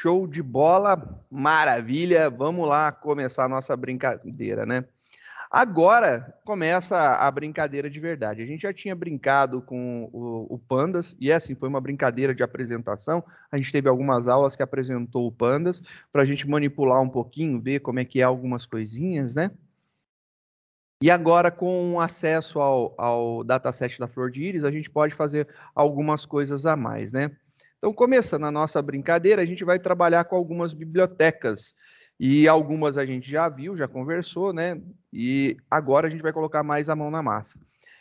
Show de bola, maravilha. Vamos lá começar a nossa brincadeira, né? Agora começa a brincadeira de verdade. A gente já tinha brincado com o, o, Pandas, e assim, foi uma brincadeira de apresentação. A gente teve algumas aulas que apresentou o Pandas, para a gente manipular um pouquinho, ver como é que é algumas coisinhas, né? E agora, com acesso ao, ao dataset da Flor de Íris, a gente pode fazer algumas coisas a mais, né? Então, começando a nossa brincadeira, a gente vai trabalhar com algumas bibliotecas. E algumas a gente já viu, já conversou, né? E agora a gente vai colocar mais a mão na massa.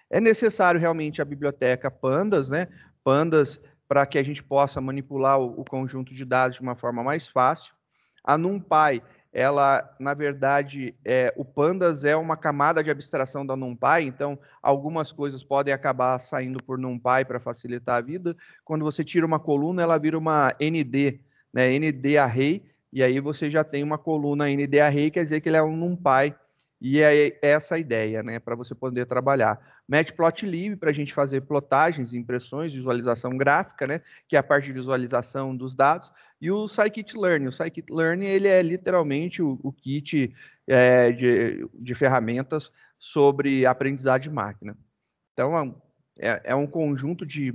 É necessário realmente a biblioteca Pandas, né? Pandas para que a gente possa manipular o, conjunto de dados de uma forma mais fácil. A NumPy ela, na verdade, é, o Pandas é uma camada de abstração da NumPy, então algumas coisas podem acabar saindo por NumPy para facilitar a vida. Quando você tira uma coluna, ela vira uma ND, né, ND Array, e aí você já tem uma coluna ND Array, quer dizer que ele é um NumPy e é essa a ideia, né, para você poder trabalhar. Matplotlib para a gente fazer plotagens, impressões, visualização gráfica, né, que é a parte de visualização dos dados, e o Scikit-learn. O Scikit-learn ele é literalmente o, o kit é, de, de, ferramentas sobre aprendizado de máquina. Então é, é um conjunto de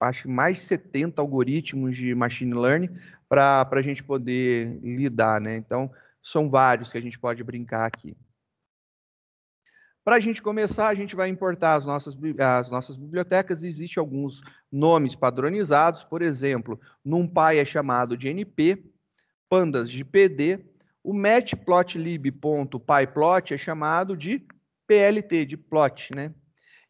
acho mais 70 algoritmos de machine learning para a gente poder lidar, né? Então são vários que a gente pode brincar aqui. Para a gente começar, a gente vai importar as nossas, as nossas bibliotecas. Existem alguns nomes padronizados, por exemplo, NumPy é chamado de NP, Pandas de PD, o matplotlib.pyplot é chamado de PLT, de plot, né?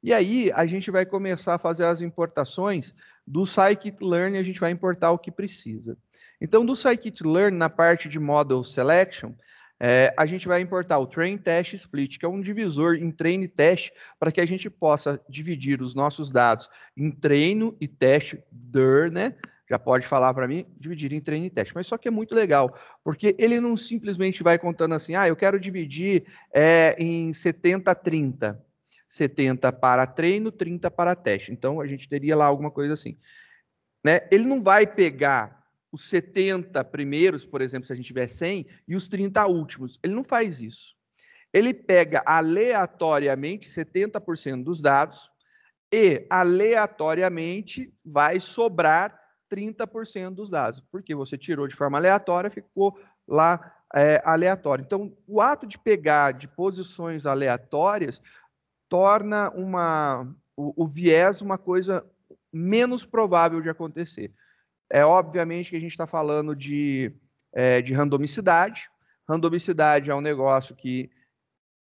E aí a gente vai começar a fazer as importações do scikit-learn, a gente vai importar o que precisa. Então, do scikit-learn, na parte de model selection, é, a gente vai importar o train test split, que é um divisor em treino e teste, para que a gente possa dividir os nossos dados em treino e teste, der, né? Já pode falar para mim, dividir em treino e teste. Mas só que é muito legal, porque ele não simplesmente vai contando assim, ah, eu quero dividir é, em 70 30. 70 para treino, 30 para teste. Então, a gente teria lá alguma coisa assim. Né? Ele não vai pegar os 70 primeiros, por exemplo, se a gente tiver 100, e os 30 últimos. Ele não faz isso. Ele pega aleatoriamente 70% dos dados e aleatoriamente vai sobrar 30% dos dados, porque você tirou de forma aleatória, ficou lá é, aleatório. Então, o ato de pegar de posições aleatórias torna uma, o, o viés uma coisa menos provável de acontecer. É obviamente que a gente está falando de, é, de randomicidade. Randomicidade é um negócio que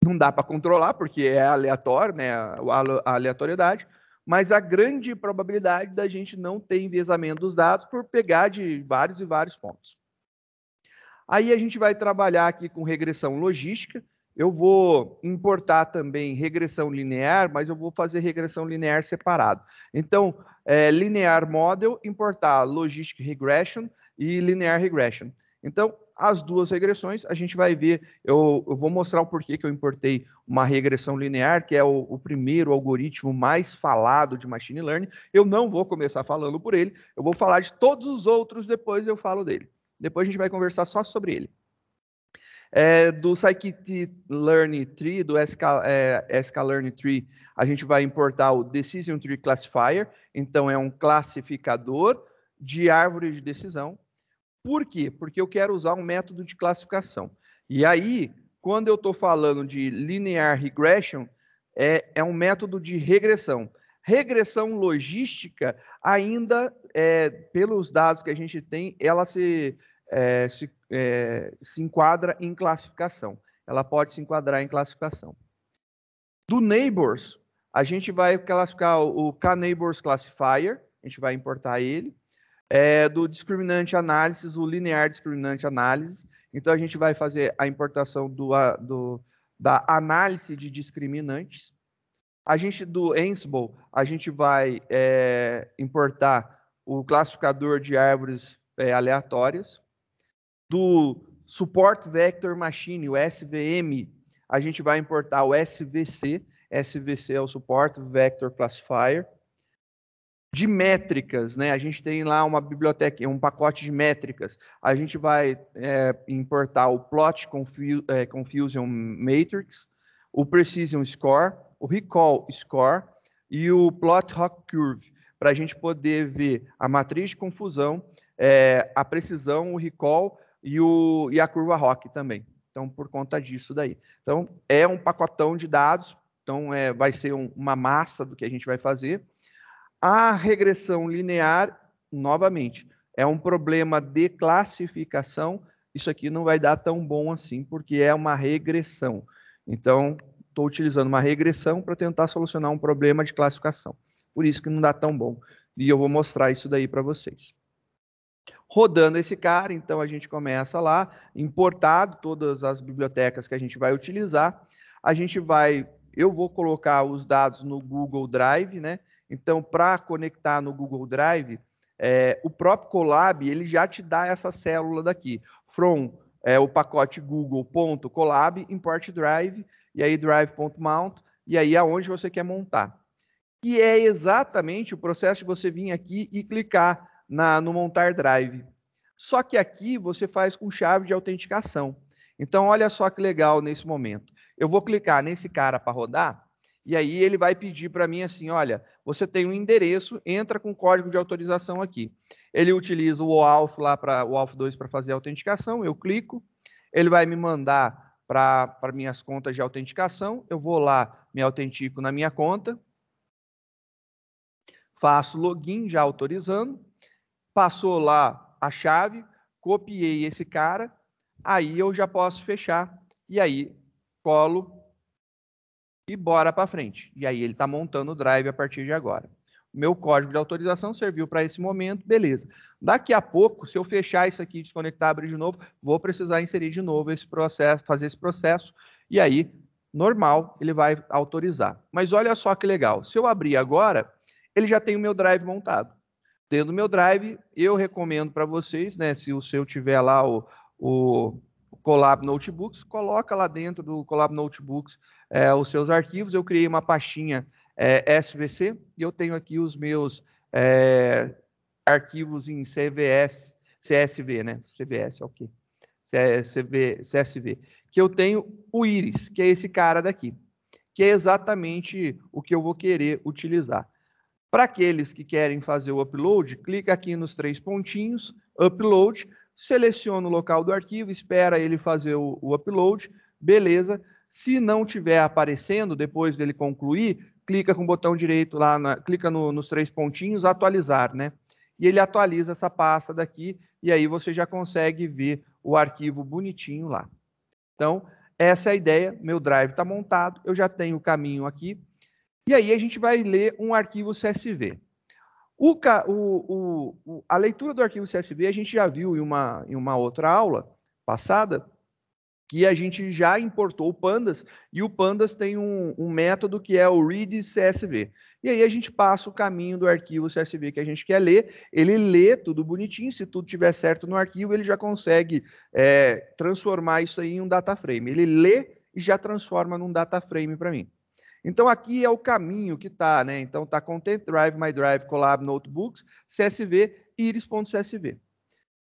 não dá para controlar, porque é aleatório, né, a, aleatoriedade, mas a grande probabilidade da gente não ter enviesamento dos dados por pegar de vários e vários pontos. Aí a gente vai trabalhar aqui com regressão logística, eu vou importar também regressão linear, mas eu vou fazer regressão linear separado. Então, é, linear model, importar logistic regression e linear regression. Então, as duas regressões, a gente vai ver, eu, eu vou mostrar o porquê que eu importei uma regressão linear, que é o, o, primeiro algoritmo mais falado de machine learning. Eu não vou começar falando por ele, eu vou falar de todos os outros, depois eu falo dele. Depois a gente vai conversar só sobre ele. É, do Scikit-learn Tree, do SK, é, SKLearn Tree, a gente vai importar o Decision Tree Classifier. Então, é um classificador de árvore de decisão. Por quê? Porque eu quero usar um método de classificação. E aí, quando eu estou falando de linear regression, é, é um método de regressão. Regressão logística, ainda, é, pelos dados que a gente tem, ela se é, se, é, se enquadra em classificação. Ela pode se enquadrar em classificação. Do Neighbors, a gente vai classificar o K-Neighbors Classifier, a gente vai importar ele. É, do discriminante Analysis, o linear discriminante Analysis. Então, a gente vai fazer a importação do, do, da análise de discriminantes. A gente, do Ansible, a gente vai é, importar o classificador de árvores é, aleatórias do Support Vector Machine, o SVM, a gente vai importar o SVC. SVC é o Support Vector Classifier. de métricas, né? A gente tem lá uma biblioteca, um pacote de métricas. A gente vai é, importar o Plot Confu é, Confusion Matrix, o Precision Score, o Recall Score e o Plot Hock Curve, para a gente poder ver a matriz de confusão, é, a precisão, o recall e, o, e a curva Hock também. Então, por conta disso daí. Então, é um pacotão de dados, então é, vai ser um, uma massa do que a gente vai fazer. A regressão linear, novamente, é um problema de classificação. Isso aqui não vai dar tão bom assim, porque é uma regressão. Então, estou utilizando uma regressão para tentar solucionar um problema de classificação. Por isso que não dá tão bom. E eu vou mostrar isso daí para vocês. Rodando esse cara, então a gente começa lá, importado todas as bibliotecas que a gente vai utilizar. A gente vai, eu vou colocar os dados no Google Drive, né? Então, para conectar no Google Drive, é, o próprio Colab ele já te dá essa célula daqui, from é, o pacote google.colab, import drive, e aí drive.mount, e aí aonde você quer montar. Que é exatamente o processo de você vir aqui e clicar na, no montar drive. Só que aqui você faz com chave de autenticação. Então, olha só que legal nesse momento. Eu vou clicar nesse cara para rodar, e aí ele vai pedir para mim assim, olha, você tem um endereço, entra com código de autorização aqui. Ele utiliza o OAuth lá para o OAuth 2 para fazer a autenticação, eu clico, ele vai me mandar para minhas contas de autenticação, eu vou lá, me autentico na minha conta, faço login já autorizando, passou lá a chave, copiei esse cara, aí eu já posso fechar e aí colo e bora para frente. E aí ele está montando o drive a partir de agora. Meu código de autorização serviu para esse momento, beleza. Daqui a pouco, se eu fechar isso aqui, desconectar, abrir de novo, vou precisar inserir de novo esse processo, fazer esse processo, e aí, normal, ele vai autorizar. Mas olha só que legal, se eu abrir agora, ele já tem o meu drive montado. Tendo o meu drive, eu recomendo para vocês, né, se o seu tiver lá o, o Colab Notebooks, coloca lá dentro do Colab Notebooks é, os seus arquivos. Eu criei uma pastinha é, SVC e eu tenho aqui os meus é, arquivos em CVS, CSV, né? CVS é o quê? CSV, CSV. Que eu tenho o Iris, que é esse cara daqui, que é exatamente o que eu vou querer utilizar. Para aqueles que querem fazer o upload, clica aqui nos três pontinhos, upload, seleciona o local do arquivo, espera ele fazer o, o upload, beleza. Se não estiver aparecendo depois dele concluir, clica com o botão direito lá, na, clica no, nos três pontinhos, atualizar, né? E ele atualiza essa pasta daqui, e aí você já consegue ver o arquivo bonitinho lá. Então, essa é a ideia, meu drive está montado, eu já tenho o caminho aqui, e aí a gente vai ler um arquivo CSV. O, o, o, a leitura do arquivo CSV a gente já viu em uma, em uma outra aula passada, que a gente já importou o Pandas, e o Pandas tem um, um, método que é o read CSV. E aí a gente passa o caminho do arquivo CSV que a gente quer ler, ele lê tudo bonitinho, se tudo estiver certo no arquivo, ele já consegue é, transformar isso aí em um data frame. Ele lê e já transforma num data frame para mim. Então, aqui é o caminho que está, né? Então, está Content Drive, My Drive, Collab, Notebooks, CSV, iris.csv.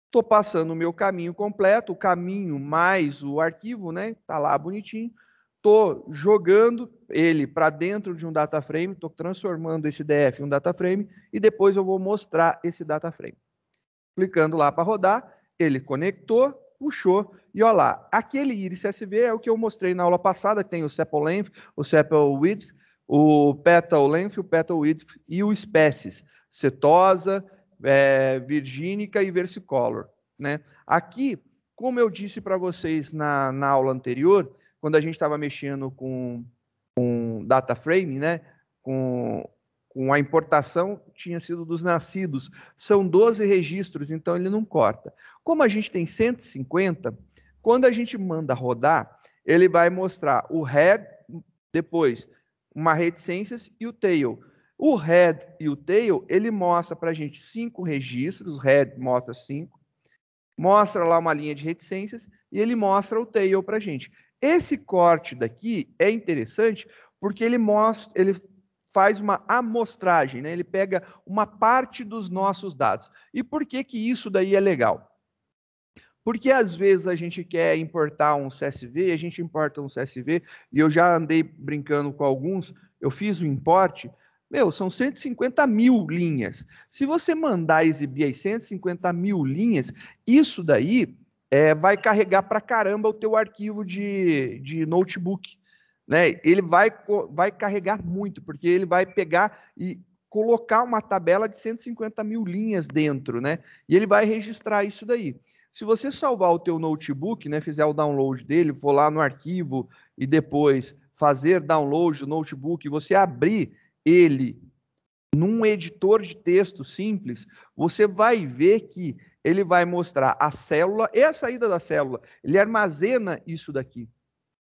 Estou passando o meu caminho completo, o caminho mais o arquivo, né? Está lá bonitinho. Estou jogando ele para dentro de um data frame, estou transformando esse DF em um data frame e depois eu vou mostrar esse data frame. Clicando lá para rodar, ele conectou, puxou e olha lá, aquele íris CSV é o que eu mostrei na aula passada, que tem o sepal length, o sepal width, o petal length, o petal width e o species, setosa, é, virgínica e versicolor. Né? Aqui, como eu disse para vocês na, na aula anterior, quando a gente estava mexendo com, com data frame, né? com, com a importação, tinha sido dos nascidos. São 12 registros, então ele não corta. Como a gente tem 150, quando a gente manda rodar, ele vai mostrar o head, depois uma reticências e o tail. O head e o tail, ele mostra para a gente cinco registros, o head mostra cinco, mostra lá uma linha de reticências e ele mostra o tail para a gente. Esse corte daqui é interessante porque ele mostra, ele faz uma amostragem, né? ele pega uma parte dos nossos dados. E por que, que isso daí é legal? Porque às vezes a gente quer importar um CSV, a gente importa um CSV, e eu já andei brincando com alguns, eu fiz o importe, meu, são 150 mil linhas. Se você mandar exibir as 150 mil linhas, isso daí é, vai carregar para caramba o teu arquivo de, de notebook né? Ele vai, vai carregar muito, porque ele vai pegar e colocar uma tabela de 150 mil linhas dentro, né? E ele vai registrar isso daí. Se você salvar o teu notebook, né, fizer o download dele, for lá no arquivo e depois fazer download do notebook, você abrir ele num editor de texto simples, você vai ver que ele vai mostrar a célula e a saída da célula. Ele armazena isso daqui.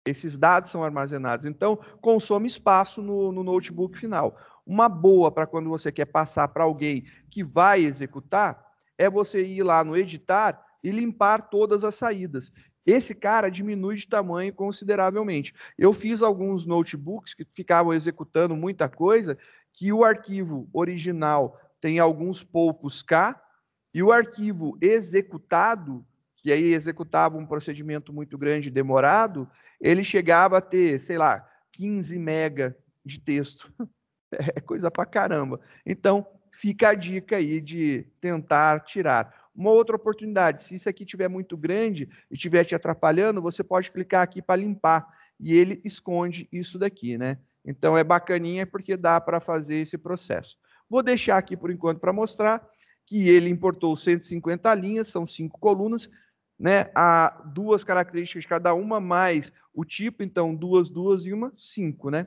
Esses dados são armazenados. Então, consome espaço no, no notebook final. Uma boa para quando você quer passar para alguém que vai executar é você ir lá no editar e limpar todas as saídas. Esse cara diminui de tamanho consideravelmente. Eu fiz alguns notebooks que ficavam executando muita coisa, que o arquivo original tem alguns poucos K, e o arquivo executado que aí executava um procedimento muito grande, demorado, ele chegava a ter, sei lá, 15 mega de texto. É coisa pra caramba. Então, fica a dica aí de tentar tirar. Uma outra oportunidade, se isso aqui estiver muito grande e estiver te atrapalhando, você pode clicar aqui para limpar e ele esconde isso daqui, né? Então é bacaninha porque dá para fazer esse processo. Vou deixar aqui por enquanto para mostrar que ele importou 150 linhas, são cinco colunas, né, há duas características cada uma, mais o tipo, então duas, duas e uma, cinco, né?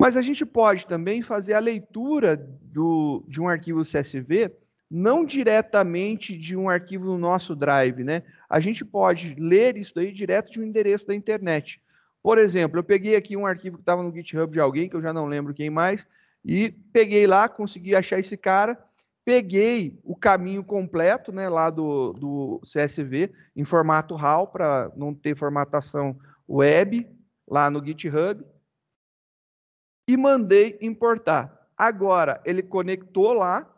Mas a gente pode também fazer a leitura do, de um arquivo CSV não diretamente de um arquivo no nosso Drive, né? A gente pode ler isso daí direto de um endereço da internet. Por exemplo, eu peguei aqui um arquivo que estava no GitHub de alguém, que eu já não lembro quem mais, e peguei lá, consegui achar esse cara, Peguei o caminho completo né, lá do, do CSV em formato RAW para não ter formatação web lá no GitHub e mandei importar. Agora ele conectou lá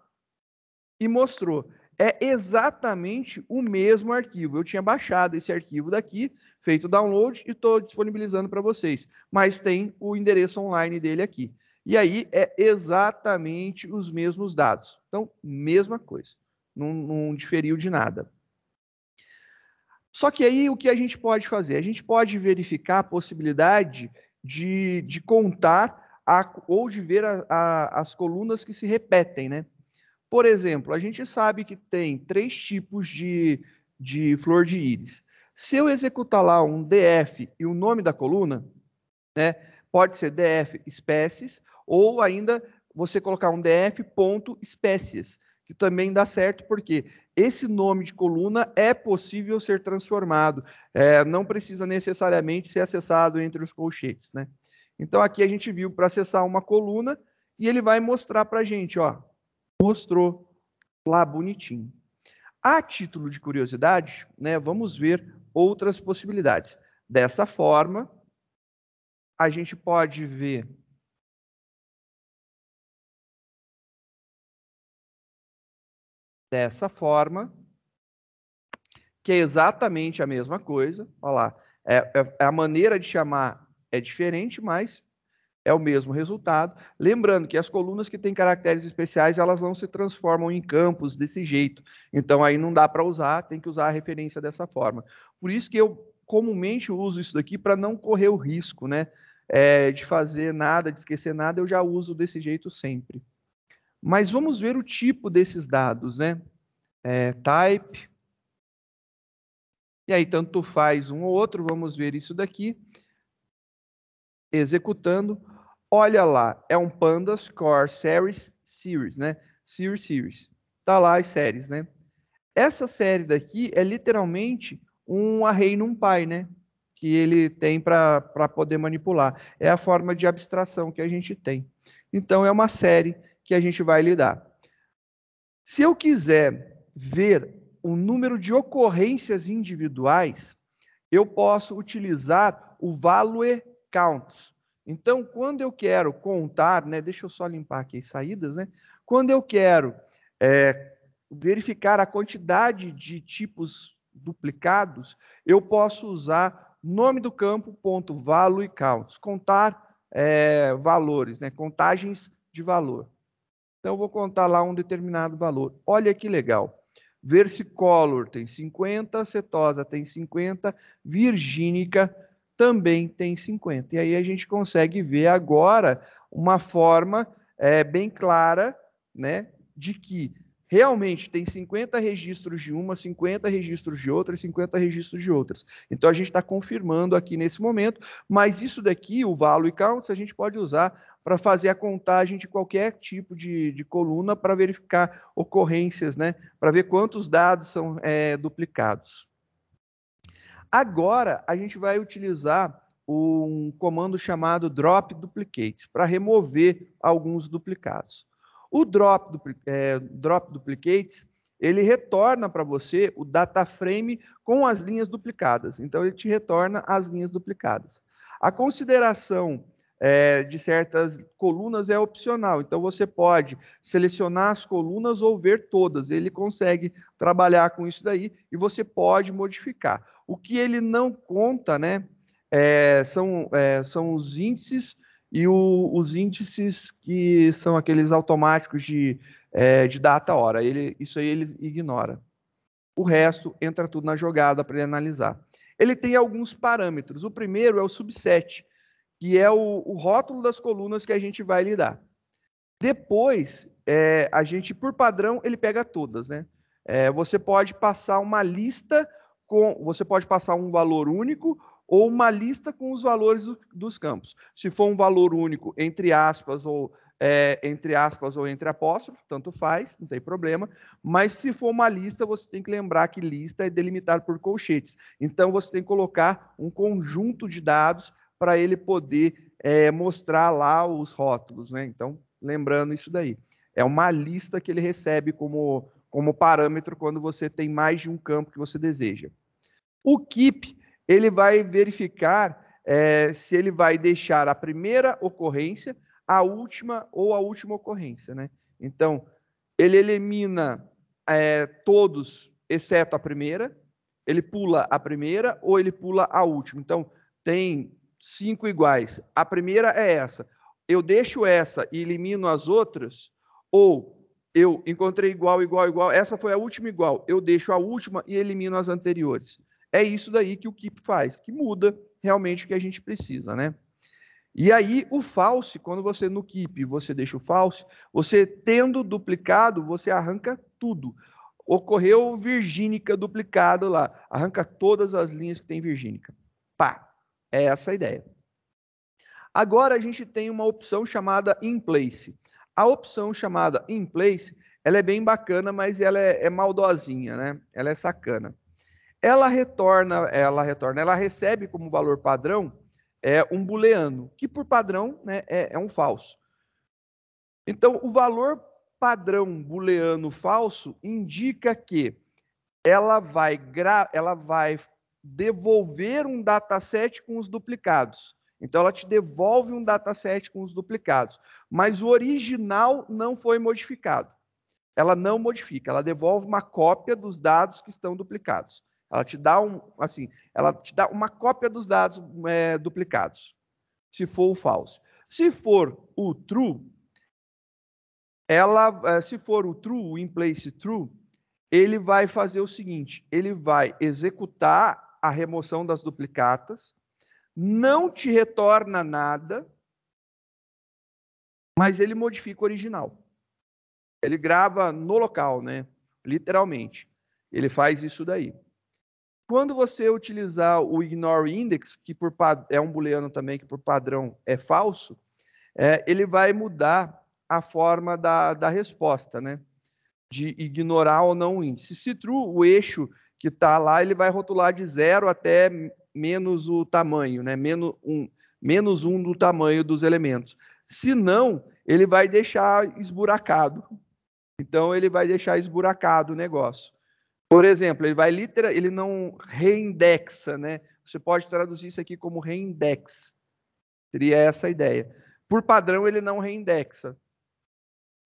e mostrou. É exatamente o mesmo arquivo. Eu tinha baixado esse arquivo daqui, feito download e estou disponibilizando para vocês. Mas tem o endereço online dele aqui. E aí é exatamente os mesmos dados. Então, mesma coisa. Não, não diferiu de nada. Só que aí o que a gente pode fazer? A gente pode verificar a possibilidade de, de contar a, ou de ver a, a, as colunas que se repetem, né? Por exemplo, a gente sabe que tem três tipos de, de flor de íris. Se eu executar lá um DF e o nome da coluna, né, pode ser DF espécies ou ainda você colocar um df ponto espécies, que também dá certo, porque esse nome de coluna é possível ser transformado, é, não precisa necessariamente ser acessado entre os colchetes, né? Então aqui a gente viu para acessar uma coluna e ele vai mostrar para a gente, ó, mostrou lá bonitinho. A título de curiosidade, né, vamos ver outras possibilidades. Dessa forma, a gente pode ver dessa forma, que é exatamente a mesma coisa. Olha lá, é, é, a maneira de chamar é diferente, mas é o mesmo resultado. Lembrando que as colunas que têm caracteres especiais, elas não se transformam em campos desse jeito. Então aí não dá para usar, tem que usar a referência dessa forma. Por isso que eu comumente uso isso daqui para não correr o risco, né? É, de fazer nada, de esquecer nada, eu já uso desse jeito sempre. Mas vamos ver o tipo desses dados, né? É, type. E aí, tanto faz um ou outro, vamos ver isso daqui. Executando. Olha lá, é um Panda Score Series Series, né? Series Series. Tá lá as séries, né? Essa série daqui é literalmente um array NumPy, né? Que ele tem para poder manipular. É a forma de abstração que a gente tem. Então, é uma série que a gente vai lidar. Se eu quiser ver o número de ocorrências individuais, eu posso utilizar o value count, Então, quando eu quero contar, né, deixa eu só limpar aqui as saídas, né? Quando eu quero é, verificar a quantidade de tipos duplicados, eu posso usar nome do campo, ponto, value counts, contar é, valores, né, contagens de valor. Então, eu vou contar lá um determinado valor. Olha que legal. Versicolor tem 50, Cetosa tem 50, Virgínica também tem 50. E aí a gente consegue ver agora uma forma é, bem clara né, de que realmente tem 50 registros de uma, 50 registros de outra e 50 registros de outras. Então a gente está confirmando aqui nesse momento, mas isso daqui, o value counts, a gente pode usar para fazer a contagem de qualquer tipo de, de coluna para verificar ocorrências, né? Para ver quantos dados são é, duplicados. Agora a gente vai utilizar um comando chamado drop duplicates para remover alguns duplicados. O drop, é, drop duplicates, ele retorna para você o data frame com as linhas duplicadas. Então, ele te retorna as linhas duplicadas. A consideração é, de certas colunas é opcional. Então, você pode selecionar as colunas ou ver todas. Ele consegue trabalhar com isso daí e você pode modificar. O que ele não conta, né, é, são, é, são os índices e o, os índices que são aqueles automáticos de, é, de data hora. Ele, isso aí ele ignora. O resto entra tudo na jogada para ele analisar. Ele tem alguns parâmetros. O primeiro é o subset, que é o, o rótulo das colunas que a gente vai lidar. Depois, é, a gente, por padrão, ele pega todas, né? É, você pode passar uma lista com. Você pode passar um valor único ou uma lista com os valores do, dos campos. Se for um valor único, entre aspas, ou é, entre aspas ou entre apóstrofos, tanto faz, não tem problema. Mas se for uma lista, você tem que lembrar que lista é delimitada por colchetes. Então você tem que colocar um conjunto de dados para ele poder é, mostrar lá os rótulos, né? Então, lembrando isso daí. É uma lista que ele recebe como, como parâmetro quando você tem mais de um campo que você deseja. O keep ele vai verificar é, se ele vai deixar a primeira ocorrência, a última ou a última ocorrência, né? Então, ele elimina é, todos, exceto a primeira, ele pula a primeira ou ele pula a última. Então, tem cinco iguais. A primeira é essa. Eu deixo essa e elimino as outras, ou eu encontrei igual, igual, igual, essa foi a última igual. Eu deixo a última e elimino as anteriores. É isso daí que o Keep faz, que muda realmente o que a gente precisa, né? E aí, o false, quando você no keep você deixa o false, você tendo duplicado, você arranca tudo. Ocorreu virgínica duplicado lá, arranca todas as linhas que tem virgínica. Pá, é essa a ideia. Agora a gente tem uma opção chamada in place. A opção chamada in place, ela é bem bacana, mas ela é, é maldosinha, né? Ela é sacana ela retorna, ela retorna, ela recebe como valor padrão é um booleano, que por padrão né, é, é um falso. Então, o valor padrão booleano falso indica que ela vai, ela vai devolver um dataset com os duplicados. Então, ela te devolve um dataset com os duplicados. Mas o original não foi modificado. Ela não modifica, ela devolve uma cópia dos dados que estão duplicados. Ela te dá um, assim, ela te dá uma cópia dos dados é, duplicados, se for o falso. Se for o true, ela, é, se for o true, o in place true, ele vai fazer o seguinte: ele vai executar a remoção das duplicatas, não te retorna nada, mas ele modifica o original. Ele grava no local, né? Literalmente. Ele faz isso daí. Quando você utilizar o ignore index, que por, é um booleano também que por padrão é falso, é, ele vai mudar a forma da, da resposta, né? De ignorar ou não o índice. Se true, o eixo que está lá, ele vai rotular de zero até menos o tamanho, né? Menos um, menos um do tamanho dos elementos. Se não, ele vai deixar esburacado. Então, ele vai deixar esburacado o negócio. Por exemplo, ele vai literal, ele não reindexa, né? Você pode traduzir isso aqui como reindex. Seria essa a ideia. Por padrão, ele não reindexa.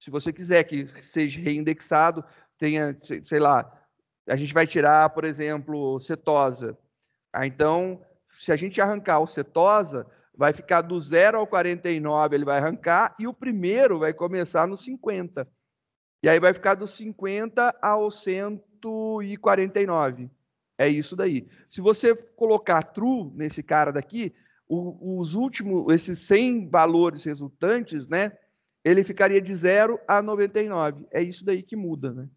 Se você quiser que seja reindexado, tenha, sei lá, a gente vai tirar, por exemplo, cetosa. Ah, então, se a gente arrancar o cetosa, vai ficar do 0 ao 49, ele vai arrancar, e o primeiro vai começar no 50. E aí vai ficar do 50 ao 149. É isso daí. Se você colocar true nesse cara daqui, os últimos, esses 100 valores resultantes, né? Ele ficaria de 0 a 99. É isso daí que muda, né?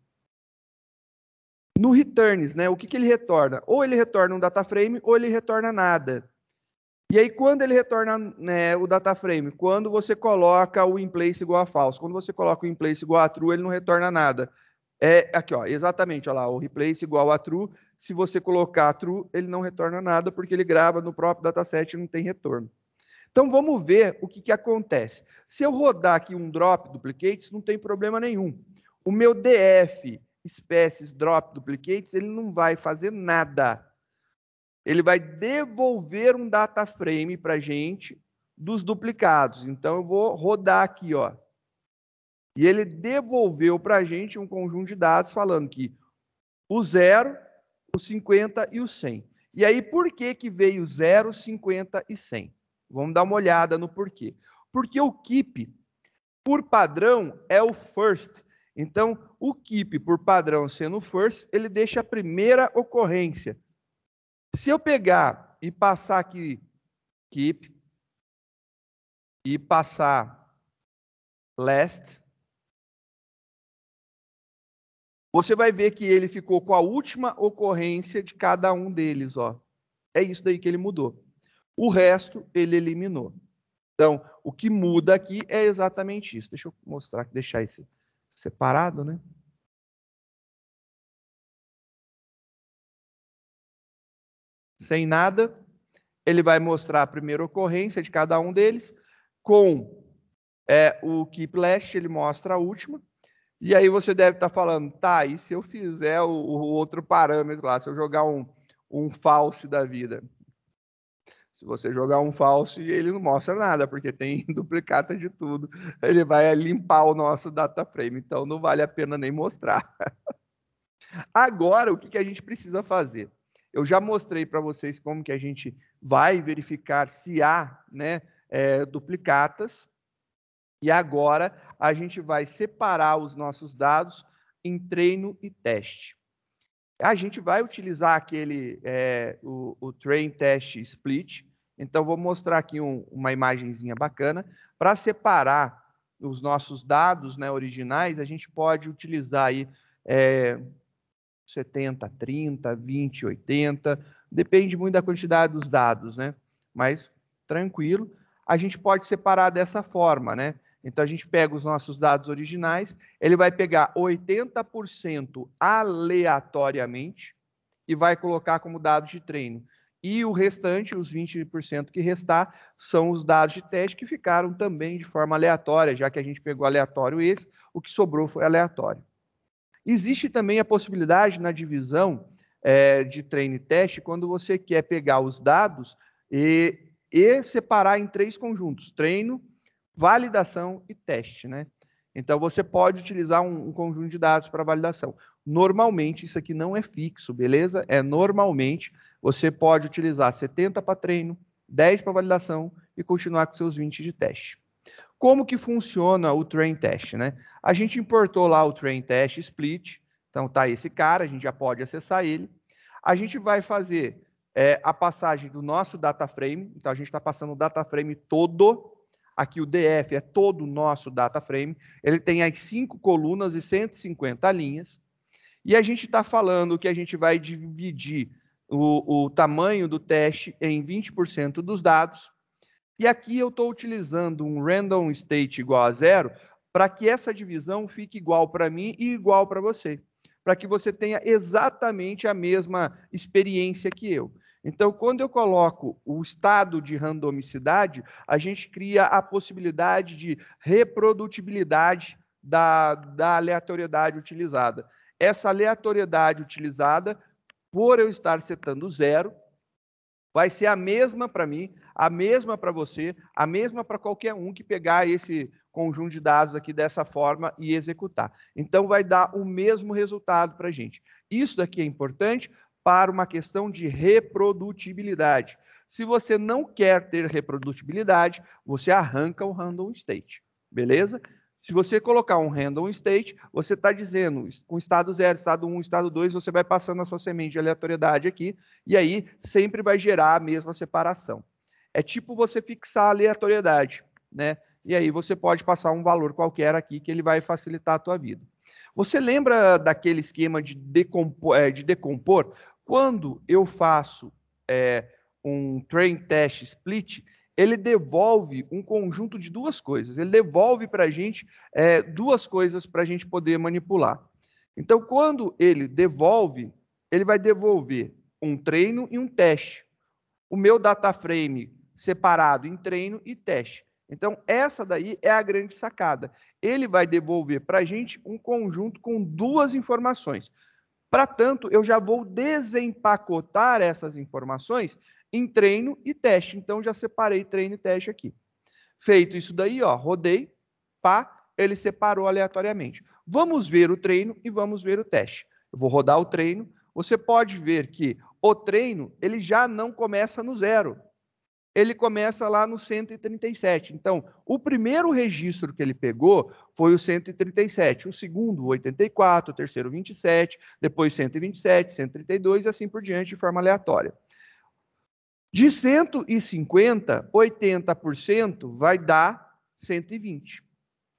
No returns, né? O que, que ele retorna? Ou ele retorna um data frame, ou ele retorna nada. E aí, quando ele retorna né, o data frame? Quando você coloca o in place igual a false. Quando você coloca o in place igual a true, ele não retorna nada. É aqui, ó, exatamente, ó lá, o replace igual a true. Se você colocar true, ele não retorna nada, porque ele grava no próprio dataset e não tem retorno. Então, vamos ver o que, que acontece. Se eu rodar aqui um drop duplicates, não tem problema nenhum. O meu df espécies drop duplicates, ele não vai fazer nada ele vai devolver um data frame para a gente dos duplicados. Então, eu vou rodar aqui, ó. E ele devolveu para a gente um conjunto de dados falando que o 0, o 50 e o 100. E aí, por que, que veio 0, 50 e 100? Vamos dar uma olhada no porquê. Porque o keep, por padrão, é o first. Então, o keep, por padrão, sendo o first, ele deixa a primeira ocorrência. Se eu pegar e passar aqui keep e passar last, você vai ver que ele ficou com a última ocorrência de cada um deles, ó. É isso daí que ele mudou. O resto ele eliminou. Então, o que muda aqui é exatamente isso. Deixa eu mostrar, deixar esse separado, né? sem nada. Ele vai mostrar a primeira ocorrência de cada um deles. Com é, o keep last, ele mostra a última. E aí você deve estar falando, tá, e se eu fizer o, o outro parâmetro lá, se eu jogar um, um false da vida? Se você jogar um false, ele não mostra nada, porque tem duplicata de tudo. Ele vai limpar o nosso data frame, então não vale a pena nem mostrar. Agora, o que, que a gente precisa fazer? Eu já mostrei para vocês como que a gente vai verificar se há né, é, duplicatas. E agora a gente vai separar os nossos dados em treino e teste. A gente vai utilizar aquele é, o, o train test split. Então vou mostrar aqui um, uma imagenzinha bacana para separar os nossos dados né, originais. A gente pode utilizar aí é, 70, 30, 20, 80, depende muito da quantidade dos dados, né? Mas tranquilo, a gente pode separar dessa forma, né? Então a gente pega os nossos dados originais, ele vai pegar 80% aleatoriamente e vai colocar como dados de treino. E o restante, os 20% que restar, são os dados de teste que ficaram também de forma aleatória, já que a gente pegou aleatório esse, o que sobrou foi aleatório. Existe também a possibilidade na divisão é, de treino e teste, quando você quer pegar os dados e, e separar em três conjuntos: treino, validação e teste, né? Então você pode utilizar um, um conjunto de dados para validação. Normalmente isso aqui não é fixo, beleza? É normalmente você pode utilizar 70 para treino, 10 para validação e continuar com seus 20 de teste. Como que funciona o train test, né? A gente importou lá o train test split, então tá esse cara, a gente já pode acessar ele. A gente vai fazer é, a passagem do nosso data frame, então a gente está passando o data frame todo. Aqui o DF é todo o nosso data frame. Ele tem as cinco colunas e 150 linhas. E a gente está falando que a gente vai dividir o, o tamanho do teste em 20% dos dados e aqui eu estou utilizando um random state igual a zero para que essa divisão fique igual para mim e igual para você, para que você tenha exatamente a mesma experiência que eu. Então, quando eu coloco o estado de randomicidade, a gente cria a possibilidade de reprodutibilidade da, da aleatoriedade utilizada. Essa aleatoriedade utilizada, por eu estar setando zero, vai ser a mesma para mim, a mesma para você, a mesma para qualquer um que pegar esse conjunto de dados aqui dessa forma e executar. Então, vai dar o mesmo resultado para a gente. Isso daqui é importante para uma questão de reprodutibilidade. Se você não quer ter reprodutibilidade, você arranca o random state, beleza? Se você colocar um random state, você está dizendo, com estado 0, estado 1, um, estado 2, você vai passando a sua semente de aleatoriedade aqui, e aí sempre vai gerar a mesma separação. É tipo você fixar a aleatoriedade, né? E aí você pode passar um valor qualquer aqui que ele vai facilitar a tua vida. Você lembra daquele esquema de? É, de decompor? Quando eu faço é, um train test split, ele devolve um conjunto de duas coisas. Ele devolve para a gente é, duas coisas para a gente poder manipular. Então, quando ele devolve, ele vai devolver um treino e um teste. O meu data frame separado em treino e teste. Então, essa daí é a grande sacada. Ele vai devolver para a gente um conjunto com duas informações. Para tanto, eu já vou desempacotar essas informações em treino e teste. Então, já separei treino e teste aqui. Feito isso daí, ó, rodei, pá, ele separou aleatoriamente. Vamos ver o treino e vamos ver o teste. Eu vou rodar o treino. Você pode ver que o treino ele já não começa no zero. Ele começa lá no 137. Então, o primeiro registro que ele pegou foi o 137, o segundo, 84, o terceiro, 27, depois 127, 132 e assim por diante, de forma aleatória. De 150, 80% vai dar 120.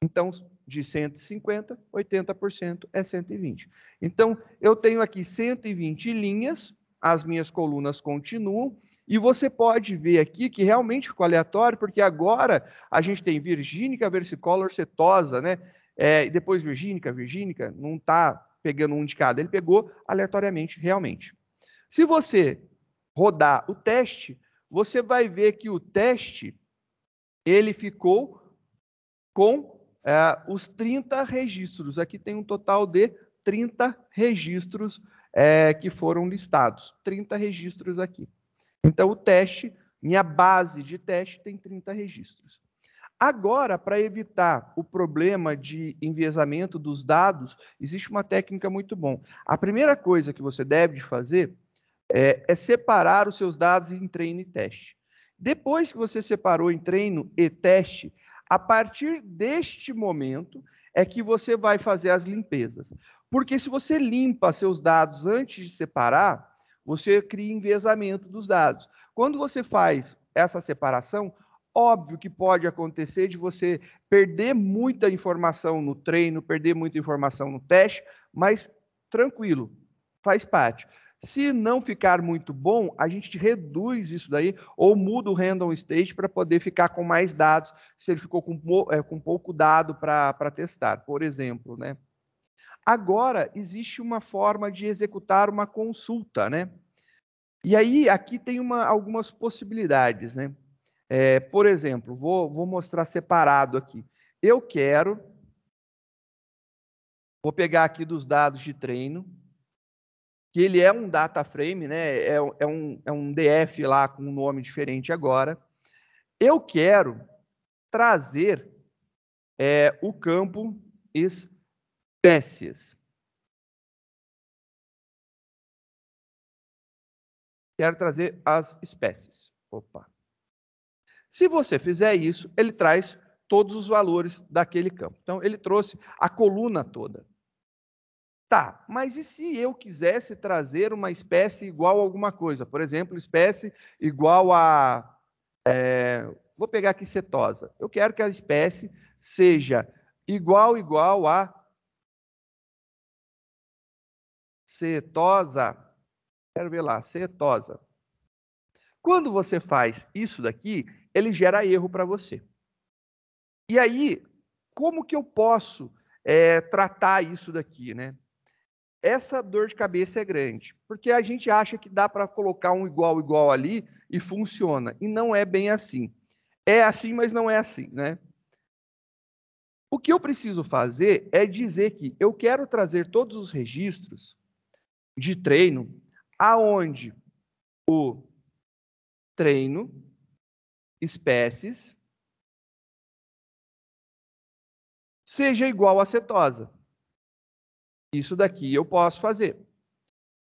Então, de 150, 80% é 120. Então, eu tenho aqui 120 linhas, as minhas colunas continuam, e você pode ver aqui que realmente ficou aleatório, porque agora a gente tem virgínica, versicolor, setosa, né? É, depois virgínica, virgínica, não está pegando um de cada, ele pegou aleatoriamente, realmente. Se você rodar o teste, você vai ver que o teste ele ficou com é, os 30 registros. Aqui tem um total de 30 registros é, que foram listados. 30 registros aqui. Então, o teste, minha base de teste, tem 30 registros. Agora, para evitar o problema de enviesamento dos dados, existe uma técnica muito bom. A primeira coisa que você deve fazer é, é separar os seus dados em treino e teste. Depois que você separou em treino e teste, a partir deste momento é que você vai fazer as limpezas. Porque se você limpa seus dados antes de separar, você cria enviesamento dos dados. Quando você faz essa separação, óbvio que pode acontecer de você perder muita informação no treino, perder muita informação no teste, mas tranquilo, faz parte. Se não ficar muito bom, a gente reduz isso daí ou muda o random state para poder ficar com mais dados, se ele ficou com, é, com pouco dado para testar, por exemplo, né? Agora, existe uma forma de executar uma consulta, né? E aí, aqui tem uma, algumas possibilidades, né? É, por exemplo, vou, vou mostrar separado aqui. Eu quero, vou pegar aqui dos dados de treino, que ele é um data frame, né? É, é, um, é um DF lá com um nome diferente agora. Eu quero trazer é, o campo espécies. Quero trazer as espécies. Opa. Se você fizer isso, ele traz todos os valores daquele campo. Então, ele trouxe a coluna toda. Tá, mas e se eu quisesse trazer uma espécie igual a alguma coisa? Por exemplo, espécie igual a. É, vou pegar aqui cetosa. Eu quero que a espécie seja igual, igual a cetosa. Quero ver lá, cetosa. Quando você faz isso daqui, ele gera erro para você. E aí, como que eu posso é, tratar isso daqui, né? essa dor de cabeça é grande, porque a gente acha que dá para colocar um igual igual ali e funciona, e não é bem assim. É assim, mas não é assim, né? O que eu preciso fazer é dizer que eu quero trazer todos os registros de treino aonde o treino, espécies, seja igual a cetosa. Isso daqui eu posso fazer.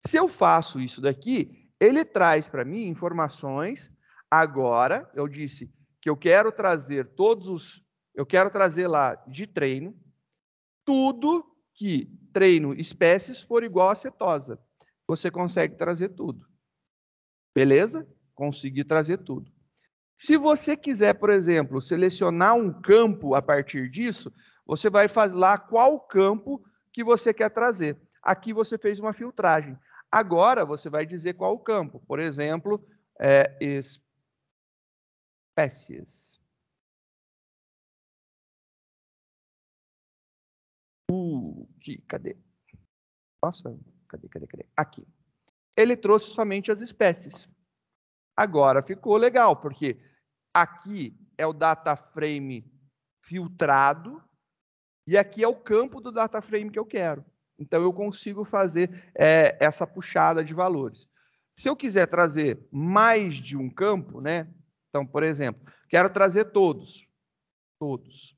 Se eu faço isso daqui, ele traz para mim informações. Agora, eu disse que eu quero trazer todos os. Eu quero trazer lá de treino tudo que treino espécies for igual a cetosa. Você consegue trazer tudo. Beleza? Consegui trazer tudo. Se você quiser, por exemplo, selecionar um campo a partir disso, você vai fazer lá qual campo que você quer trazer. Aqui você fez uma filtragem. Agora você vai dizer qual o campo. Por exemplo, é, espécies. Que, cadê? Nossa, cadê, cadê, cadê? Aqui. Ele trouxe somente as espécies. Agora ficou legal, porque aqui é o data frame filtrado e aqui é o campo do data frame que eu quero. Então eu consigo fazer é, essa puxada de valores. Se eu quiser trazer mais de um campo, né? Então, por exemplo, quero trazer todos. Todos.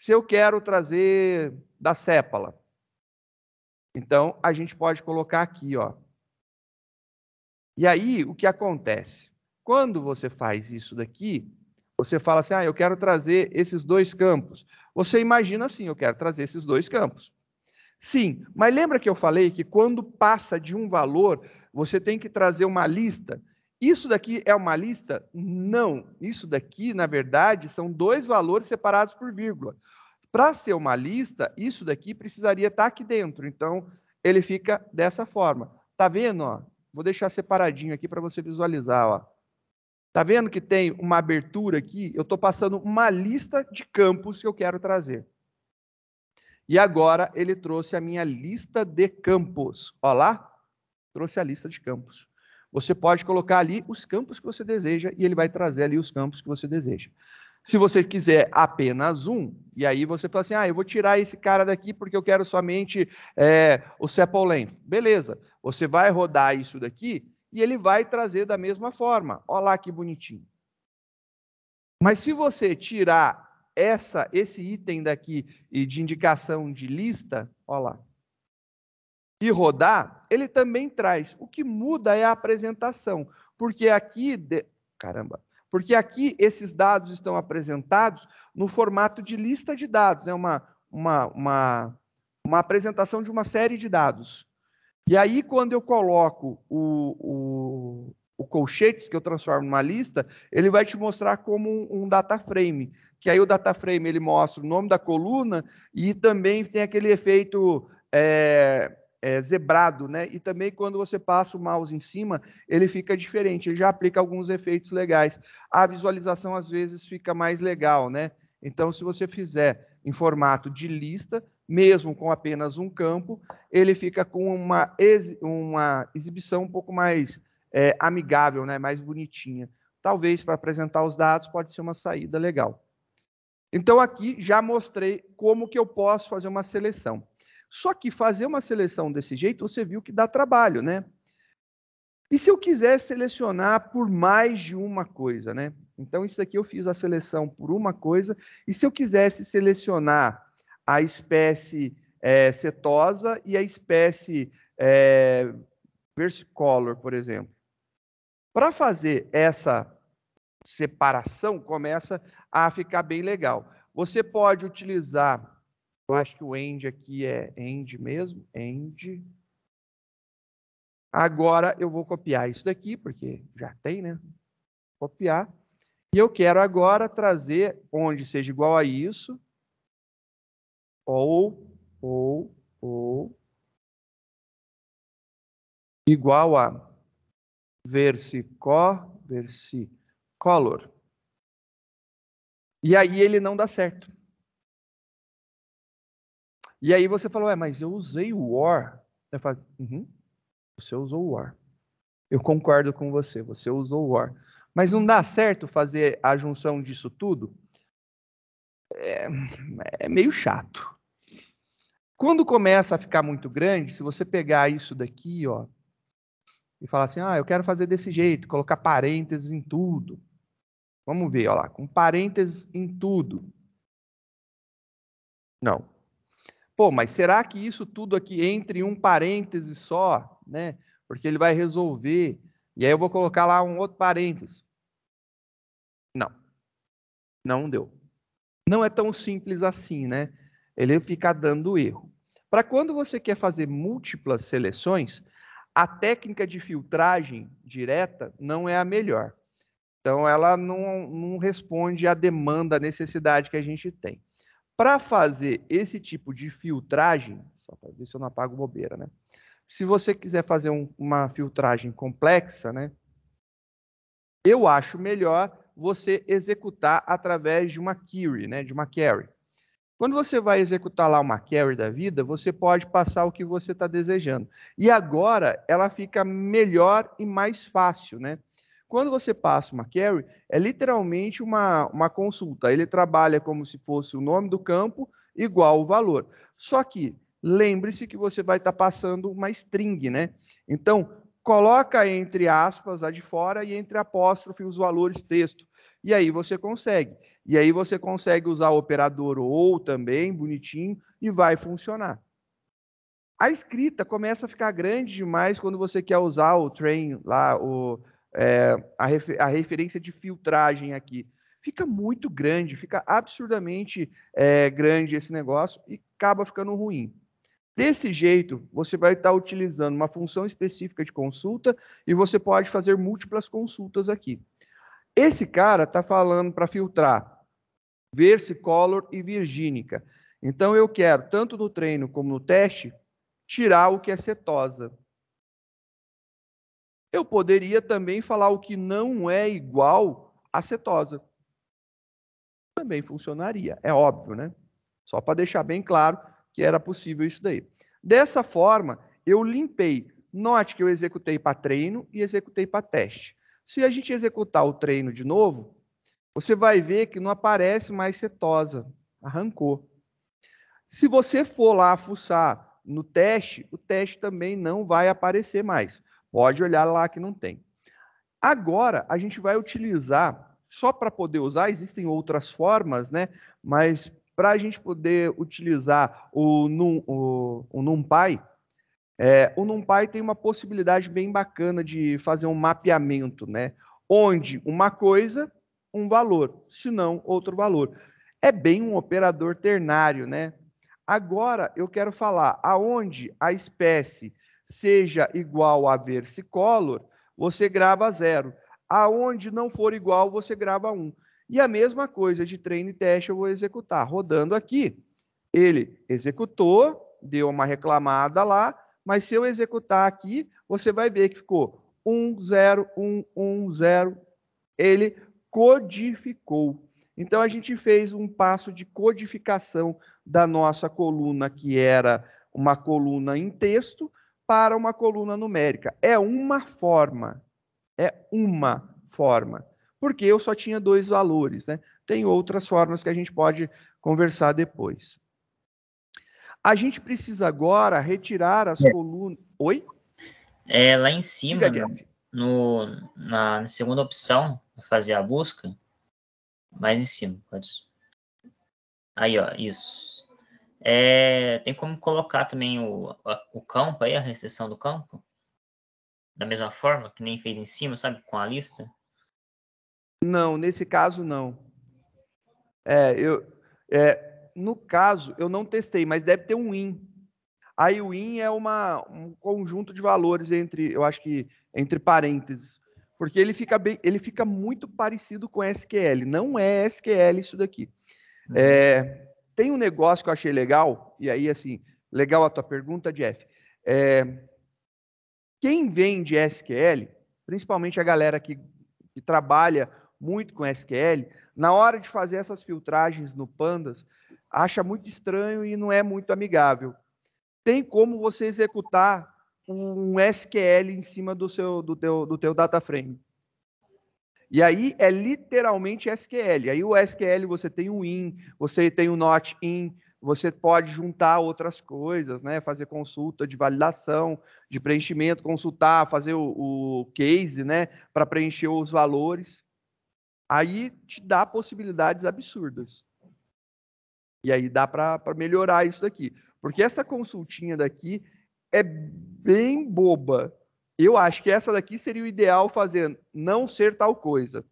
Se eu quero trazer da sépala, então a gente pode colocar aqui, ó. E aí, o que acontece? Quando você faz isso daqui, você fala assim: ah, eu quero trazer esses dois campos. Você imagina assim: eu quero trazer esses dois campos. Sim, mas lembra que eu falei que quando passa de um valor, você tem que trazer uma lista? Isso daqui é uma lista? Não. Isso daqui, na verdade, são dois valores separados por vírgula. Para ser uma lista, isso daqui precisaria estar aqui dentro. Então, ele fica dessa forma. Tá vendo? Ó? Vou deixar separadinho aqui para você visualizar. Ó. Tá vendo que tem uma abertura aqui? Eu estou passando uma lista de campos que eu quero trazer. E agora ele trouxe a minha lista de campos. Olha lá, trouxe a lista de campos. Você pode colocar ali os campos que você deseja e ele vai trazer ali os campos que você deseja. Se você quiser apenas um, e aí você fala assim, ah, eu vou tirar esse cara daqui porque eu quero somente é, o sepal length. Beleza, você vai rodar isso daqui e ele vai trazer da mesma forma. Olha lá que bonitinho. Mas se você tirar essa, esse item daqui de indicação de lista, olha lá, e rodar, ele também traz. O que muda é a apresentação, porque aqui, de... caramba, porque aqui esses dados estão apresentados no formato de lista de dados, né? uma, uma, uma, uma apresentação de uma série de dados. E aí, quando eu coloco o, o, o colchetes, que eu transformo numa lista, ele vai te mostrar como um, um data frame. Que aí o data frame ele mostra o nome da coluna e também tem aquele efeito é, é, zebrado, né? E também quando você passa o mouse em cima, ele fica diferente, ele já aplica alguns efeitos legais. A visualização às vezes fica mais legal, né? Então, se você fizer em formato de lista, mesmo com apenas um campo, ele fica com uma, ex, uma exibição um pouco mais é, amigável, né, mais bonitinha. Talvez para apresentar os dados pode ser uma saída legal. Então aqui já mostrei como que eu posso fazer uma seleção. Só que fazer uma seleção desse jeito, você viu que dá trabalho, né? E se eu quiser selecionar por mais de uma coisa, né? Então isso aqui eu fiz a seleção por uma coisa, e se eu quisesse selecionar a espécie é, setosa e a espécie é, versicolor, por exemplo. Para fazer essa separação, começa a ficar bem legal. Você pode utilizar, eu acho que o end aqui é end mesmo, end. Agora eu vou copiar isso daqui, porque já tem, né? Copiar. E eu quero agora trazer onde seja igual a isso, ou, ou, ou, igual a versicó, versicolor. E aí ele não dá certo. E aí você falou, é, mas eu usei o OR. Eu falo, uhum, você usou o OR. Eu concordo com você, você usou o OR. Mas não dá certo fazer a junção disso tudo? É, é meio chato. Quando começa a ficar muito grande, se você pegar isso daqui, ó, e falar assim: ah, eu quero fazer desse jeito, colocar parênteses em tudo. Vamos ver, olha lá, com parênteses em tudo. Não. Pô, mas será que isso tudo aqui entre um parêntese só, né? Porque ele vai resolver. E aí eu vou colocar lá um outro parêntese. Não. Não deu. Não é tão simples assim, né? Ele fica dando erro. Para quando você quer fazer múltiplas seleções, a técnica de filtragem direta não é a melhor. Então, ela não, não responde à demanda, à necessidade que a gente tem. Para fazer esse tipo de filtragem, só para ver se eu não apago bobeira, né? Se você quiser fazer um, uma filtragem complexa, né? Eu acho melhor você executar através de uma query, né? De uma query. Quando você vai executar lá uma query da vida, você pode passar o que você está desejando. E agora ela fica melhor e mais fácil, né? Quando você passa uma query, é literalmente uma, uma consulta. Ele trabalha como se fosse o nome do campo igual o valor. Só que lembre-se que você vai estar tá passando uma string, né? Então, coloca entre aspas a de fora e entre apóstrofe os valores texto. E aí você consegue. E aí você consegue usar o operador ou também, bonitinho, e vai funcionar. A escrita começa a ficar grande demais quando você quer usar o train lá, o, é, a, refer, a, referência de filtragem aqui. Fica muito grande, fica absurdamente é, grande esse negócio e acaba ficando ruim. Desse jeito, você vai estar utilizando uma função específica de consulta e você pode fazer múltiplas consultas aqui. Esse cara está falando para filtrar versicolor e virgínica. Então, eu quero, tanto no treino como no teste, tirar o que é cetosa. Eu poderia também falar o que não é igual a cetosa. Também funcionaria, é óbvio, né? Só para deixar bem claro que era possível isso daí. Dessa forma, eu limpei. Note que eu executei para treino e executei para teste. Se a gente executar o treino de novo, você vai ver que não aparece mais cetosa, arrancou. Se você for lá fuçar no teste, o teste também não vai aparecer mais. Pode olhar lá que não tem. Agora, a gente vai utilizar, só para poder usar, existem outras formas, né? Mas para a gente poder utilizar o, Num, o, o NumPy, é, o NumPy tem uma possibilidade bem bacana de fazer um mapeamento, né? Onde uma coisa, um valor, se não, outro valor. É bem um operador ternário, né? Agora eu quero falar aonde a espécie seja igual a versicolor, você grava zero. Aonde não for igual, você grava um. E a mesma coisa de treino e teste eu vou executar. Rodando aqui, ele executou, deu uma reclamada lá, mas se eu executar aqui, você vai ver que ficou 1, 0, 1, 1, 0. Ele codificou. Então, a gente fez um passo de codificação da nossa coluna, que era uma coluna em texto, para uma coluna numérica. É uma forma. É uma forma. Porque eu só tinha dois valores. Né? Tem outras formas que a gente pode conversar depois. A gente precisa agora retirar as é. colunas. Oi? É, lá em cima, Diga, no, na, na, segunda opção, fazer a busca, mais em cima, pode. Aí, ó, isso. É, tem como colocar também o, o campo aí, a restrição do campo? Da mesma forma que nem fez em cima, sabe? Com a lista? Não, nesse caso não. É, eu, é, no caso, eu não testei, mas deve ter um IN. Aí o IN é uma, um conjunto de valores entre, eu acho que entre parênteses, porque ele fica bem, ele fica muito parecido com SQL. Não é SQL isso daqui. Uhum. É, tem um negócio que eu achei legal, e aí assim, legal a tua pergunta, Jeff. É, quem vende SQL, principalmente a galera que, que trabalha muito com SQL, na hora de fazer essas filtragens no Pandas, acha muito estranho e não é muito amigável. Tem como você executar um SQL em cima do seu do teu, do teu data frame. E aí é literalmente SQL. Aí o SQL você tem o in, você tem o not in, você pode juntar outras coisas, né? Fazer consulta de validação, de preenchimento, consultar, fazer o, o case, né? Para preencher os valores. Aí te dá possibilidades absurdas. E aí dá para melhorar isso daqui. Porque essa consultinha daqui é bem boba. Eu acho que essa daqui seria o ideal fazer, não ser tal coisa.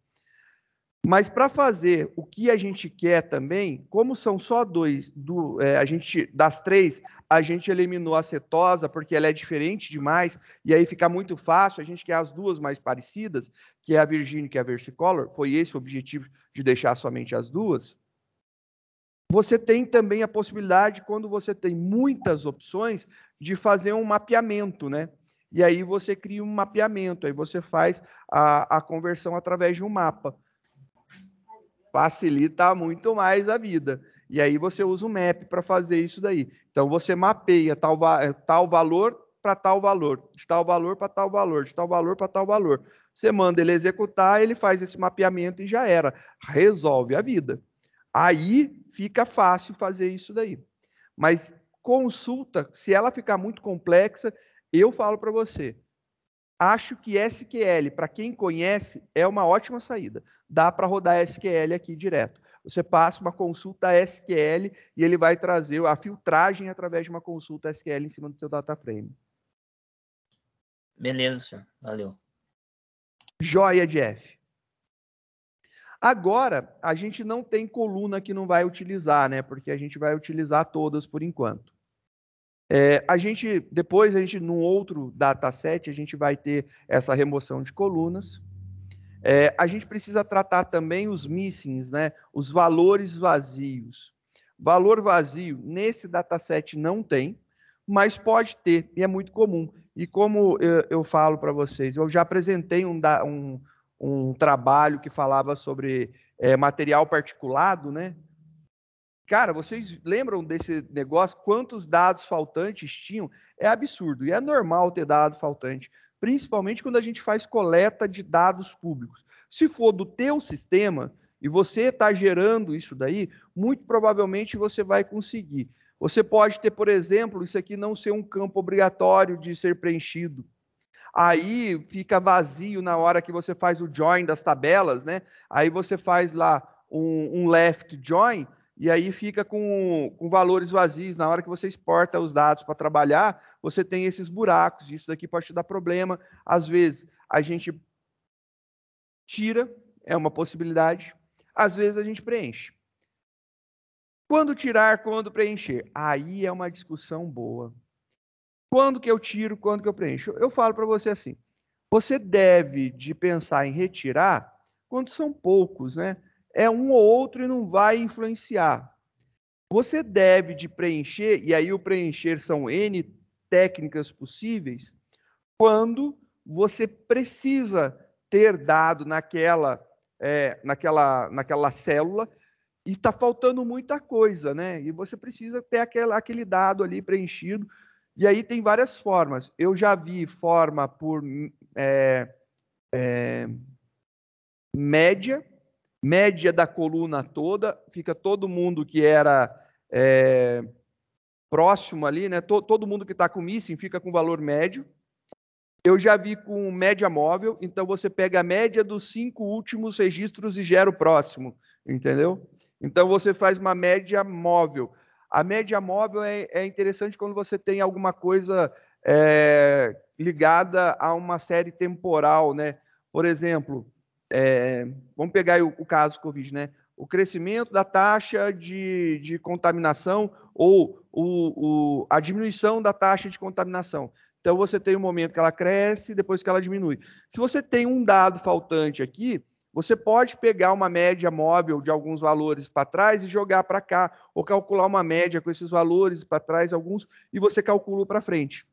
Mas para fazer o que a gente quer também, como são só dois, do, é, a gente das três, a gente eliminou a cetosa porque ela é diferente demais e aí fica muito fácil. A gente quer as duas mais parecidas, que é a Virginia e a Versicolor. Foi esse o objetivo de deixar somente as duas. Você tem também a possibilidade, quando você tem muitas opções, de fazer um mapeamento, né? E aí você cria um mapeamento, aí você faz a, a conversão através de um mapa. Facilita muito mais a vida. E aí você usa o map para fazer isso daí. Então você mapeia tal, tal valor para tal valor, de tal valor para tal valor, de tal valor para tal valor. Você manda ele executar, ele faz esse mapeamento e já era. Resolve a vida. Aí fica fácil fazer isso daí. Mas consulta, se ela ficar muito complexa, eu falo para você, acho que SQL, para quem conhece, é uma ótima saída. Dá para rodar SQL aqui direto. Você passa uma consulta SQL e ele vai trazer a filtragem através de uma consulta SQL em cima do seu data frame. Beleza, senhor. Valeu. Joia, Jeff. Agora, a gente não tem coluna que não vai utilizar, né? Porque a gente vai utilizar todas por enquanto. É, a gente, depois, a gente, num outro dataset, a gente vai ter essa remoção de colunas. É, a gente precisa tratar também os missings, né? Os valores vazios. Valor vazio, nesse dataset não tem, mas pode ter, e é muito comum. E como eu, eu falo para vocês, eu já apresentei um, um um trabalho que falava sobre é, material particulado, né? Cara, vocês lembram desse negócio? Quantos dados faltantes tinham? É absurdo. E é normal ter dado faltante, principalmente quando a gente faz coleta de dados públicos. Se for do teu sistema e você está gerando isso daí, muito provavelmente você vai conseguir. Você pode ter, por exemplo, isso aqui não ser um campo obrigatório de ser preenchido aí fica vazio na hora que você faz o join das tabelas, né? Aí você faz lá um, um left join e aí fica com, com valores vazios. Na hora que você exporta os dados para trabalhar, você tem esses buracos. Isso daqui pode te dar problema. Às vezes a gente tira, é uma possibilidade. Às vezes a gente preenche. Quando tirar, quando preencher? Aí é uma discussão boa. Quando que eu tiro, quando que eu preencho? Eu falo para você assim, você deve de pensar em retirar quando são poucos, né? É um ou outro e não vai influenciar. Você deve de preencher, e aí o preencher são N técnicas possíveis, quando você precisa ter dado naquela, é, naquela, naquela célula e está faltando muita coisa, né? E você precisa ter aquela, aquele dado ali preenchido e aí tem várias formas. Eu já vi forma por é, é, média, média da coluna toda, fica todo mundo que era é, próximo ali, né? Todo, todo mundo que está com missing fica com valor médio. Eu já vi com média móvel, então você pega a média dos cinco últimos registros e gera o próximo, entendeu? Então você faz uma média móvel. A média móvel é, é interessante quando você tem alguma coisa é, ligada a uma série temporal, né? Por exemplo, é, vamos pegar o, o, caso Covid, né? O crescimento da taxa de, de contaminação ou o, o, a diminuição da taxa de contaminação. Então, você tem um momento que ela cresce, depois que ela diminui. Se você tem um dado faltante aqui, você pode pegar uma média móvel de alguns valores para trás e jogar para cá, ou calcular uma média com esses valores para trás, alguns, e você calcula para frente.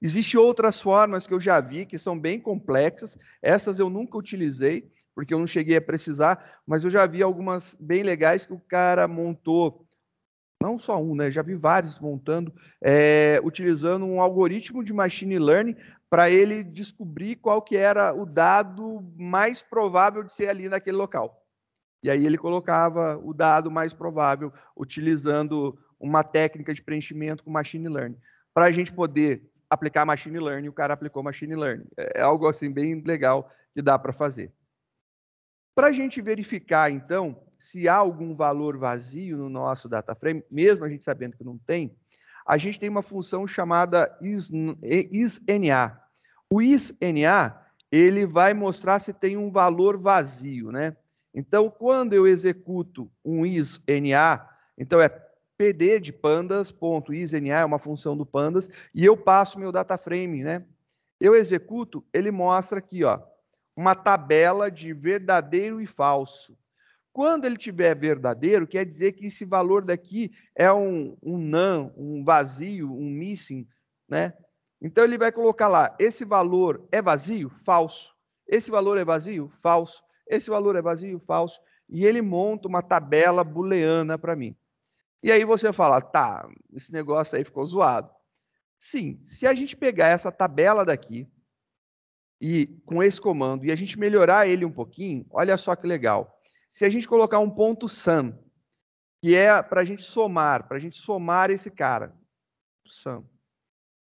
Existem outras formas que eu já vi que são bem complexas, essas eu nunca utilizei, porque eu não cheguei a precisar, mas eu já vi algumas bem legais que o cara montou, não só um, né? Já vi vários montando, é, utilizando um algoritmo de machine learning para ele descobrir qual que era o dado mais provável de ser ali naquele local. E aí ele colocava o dado mais provável, utilizando uma técnica de preenchimento com machine learning. Para a gente poder aplicar machine learning, o cara aplicou machine learning. É algo assim bem legal que dá para fazer. Para a gente verificar, então, se há algum valor vazio no nosso data frame, mesmo a gente sabendo que não tem, a gente tem uma função chamada isNA. O isNA, ele vai mostrar se tem um valor vazio, né? Então, quando eu executo um isNA, então é PD de pandas, ponto, isNA é uma função do pandas, e eu passo meu data frame, né? Eu executo, ele mostra aqui, ó, uma tabela de verdadeiro e falso. Quando ele tiver verdadeiro, quer dizer que esse valor daqui é um, um não, um vazio, um missing, né? Então ele vai colocar lá, esse valor é vazio? Falso. Esse valor é vazio? Falso. Esse valor é vazio? Falso. E ele monta uma tabela booleana para mim. E aí você fala, tá, esse negócio aí ficou zoado. Sim, se a gente pegar essa tabela daqui e com esse comando e a gente melhorar ele um pouquinho, olha só que legal. Se a gente colocar um ponto sum, que é para a gente somar, para a gente somar esse cara, sum,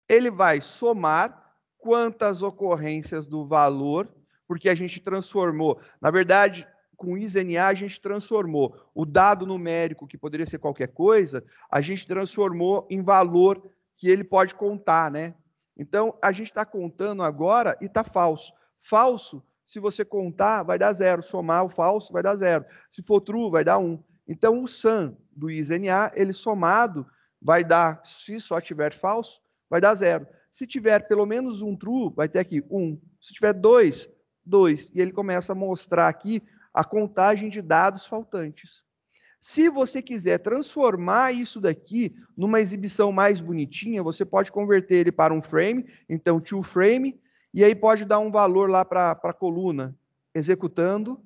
ele vai somar quantas ocorrências do valor, porque a gente transformou. Na verdade, com isNA a gente transformou o dado numérico, que poderia ser qualquer coisa, a gente transformou em valor que ele pode contar, né? Então, a gente está contando agora e está falso. Falso se você contar, vai dar zero. Somar o falso, vai dar zero. Se for true, vai dar um. Então, o sum do isNA, ele somado, vai dar, se só tiver falso, vai dar zero. Se tiver pelo menos um true, vai ter aqui um. Se tiver dois, dois. E ele começa a mostrar aqui a contagem de dados faltantes. Se você quiser transformar isso daqui numa exibição mais bonitinha, você pode converter ele para um frame, então to frame, e aí pode dar um valor lá para a coluna. Executando,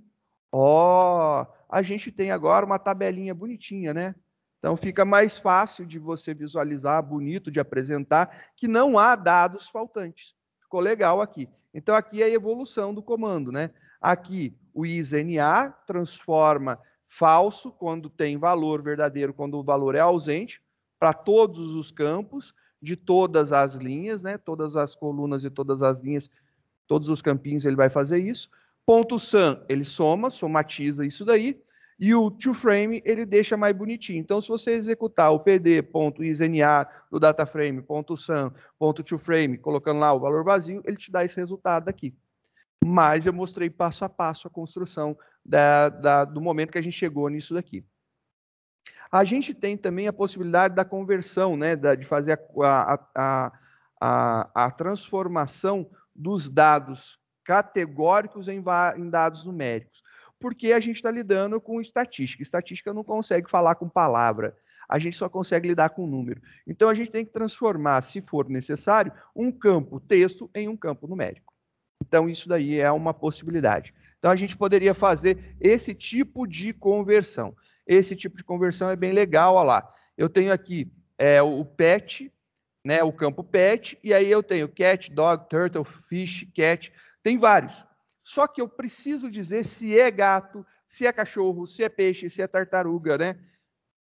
ó, a gente tem agora uma tabelinha bonitinha, né? Então fica mais fácil de você visualizar, bonito de apresentar, que não há dados faltantes. Ficou legal aqui. Então aqui é a evolução do comando, né? Aqui o isNA transforma falso quando tem valor verdadeiro, quando o valor é ausente, para todos os campos, de todas as linhas, né? Todas as colunas e todas as linhas, todos os campinhos ele vai fazer isso. Ponto sum, ele soma, somatiza isso daí. E o toFrame ele deixa mais bonitinho. Então, se você executar o pd.isna do dataframe.sum.toFrame, colocando lá o valor vazio, ele te dá esse resultado aqui. Mas eu mostrei passo a passo a construção da, da, do momento que a gente chegou nisso daqui. A gente tem também a possibilidade da conversão, né, de fazer a, a, a, a transformação dos dados categóricos em, em dados numéricos. Porque a gente está lidando com estatística. Estatística não consegue falar com palavra, a gente só consegue lidar com número. Então a gente tem que transformar, se for necessário, um campo texto em um campo numérico. Então, isso daí é uma possibilidade. Então, a gente poderia fazer esse tipo de conversão. Esse tipo de conversão é bem legal, olha lá. Eu tenho aqui é, o pet, né, o campo pet, e aí eu tenho cat, dog, turtle, fish, cat, tem vários. Só que eu preciso dizer se é gato, se é cachorro, se é peixe, se é tartaruga, né?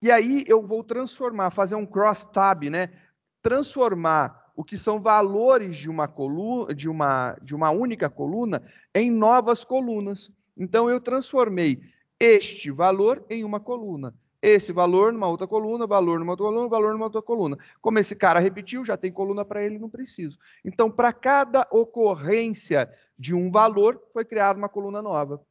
E aí eu vou transformar, fazer um cross tab, né? Transformar o que são valores de uma coluna, de uma, de uma única coluna em novas colunas. Então eu transformei este valor em uma coluna. Esse valor numa outra coluna, valor numa outra coluna, valor numa outra coluna. Como esse cara repetiu, já tem coluna para ele, não preciso. Então, para cada ocorrência de um valor, foi criada uma coluna nova.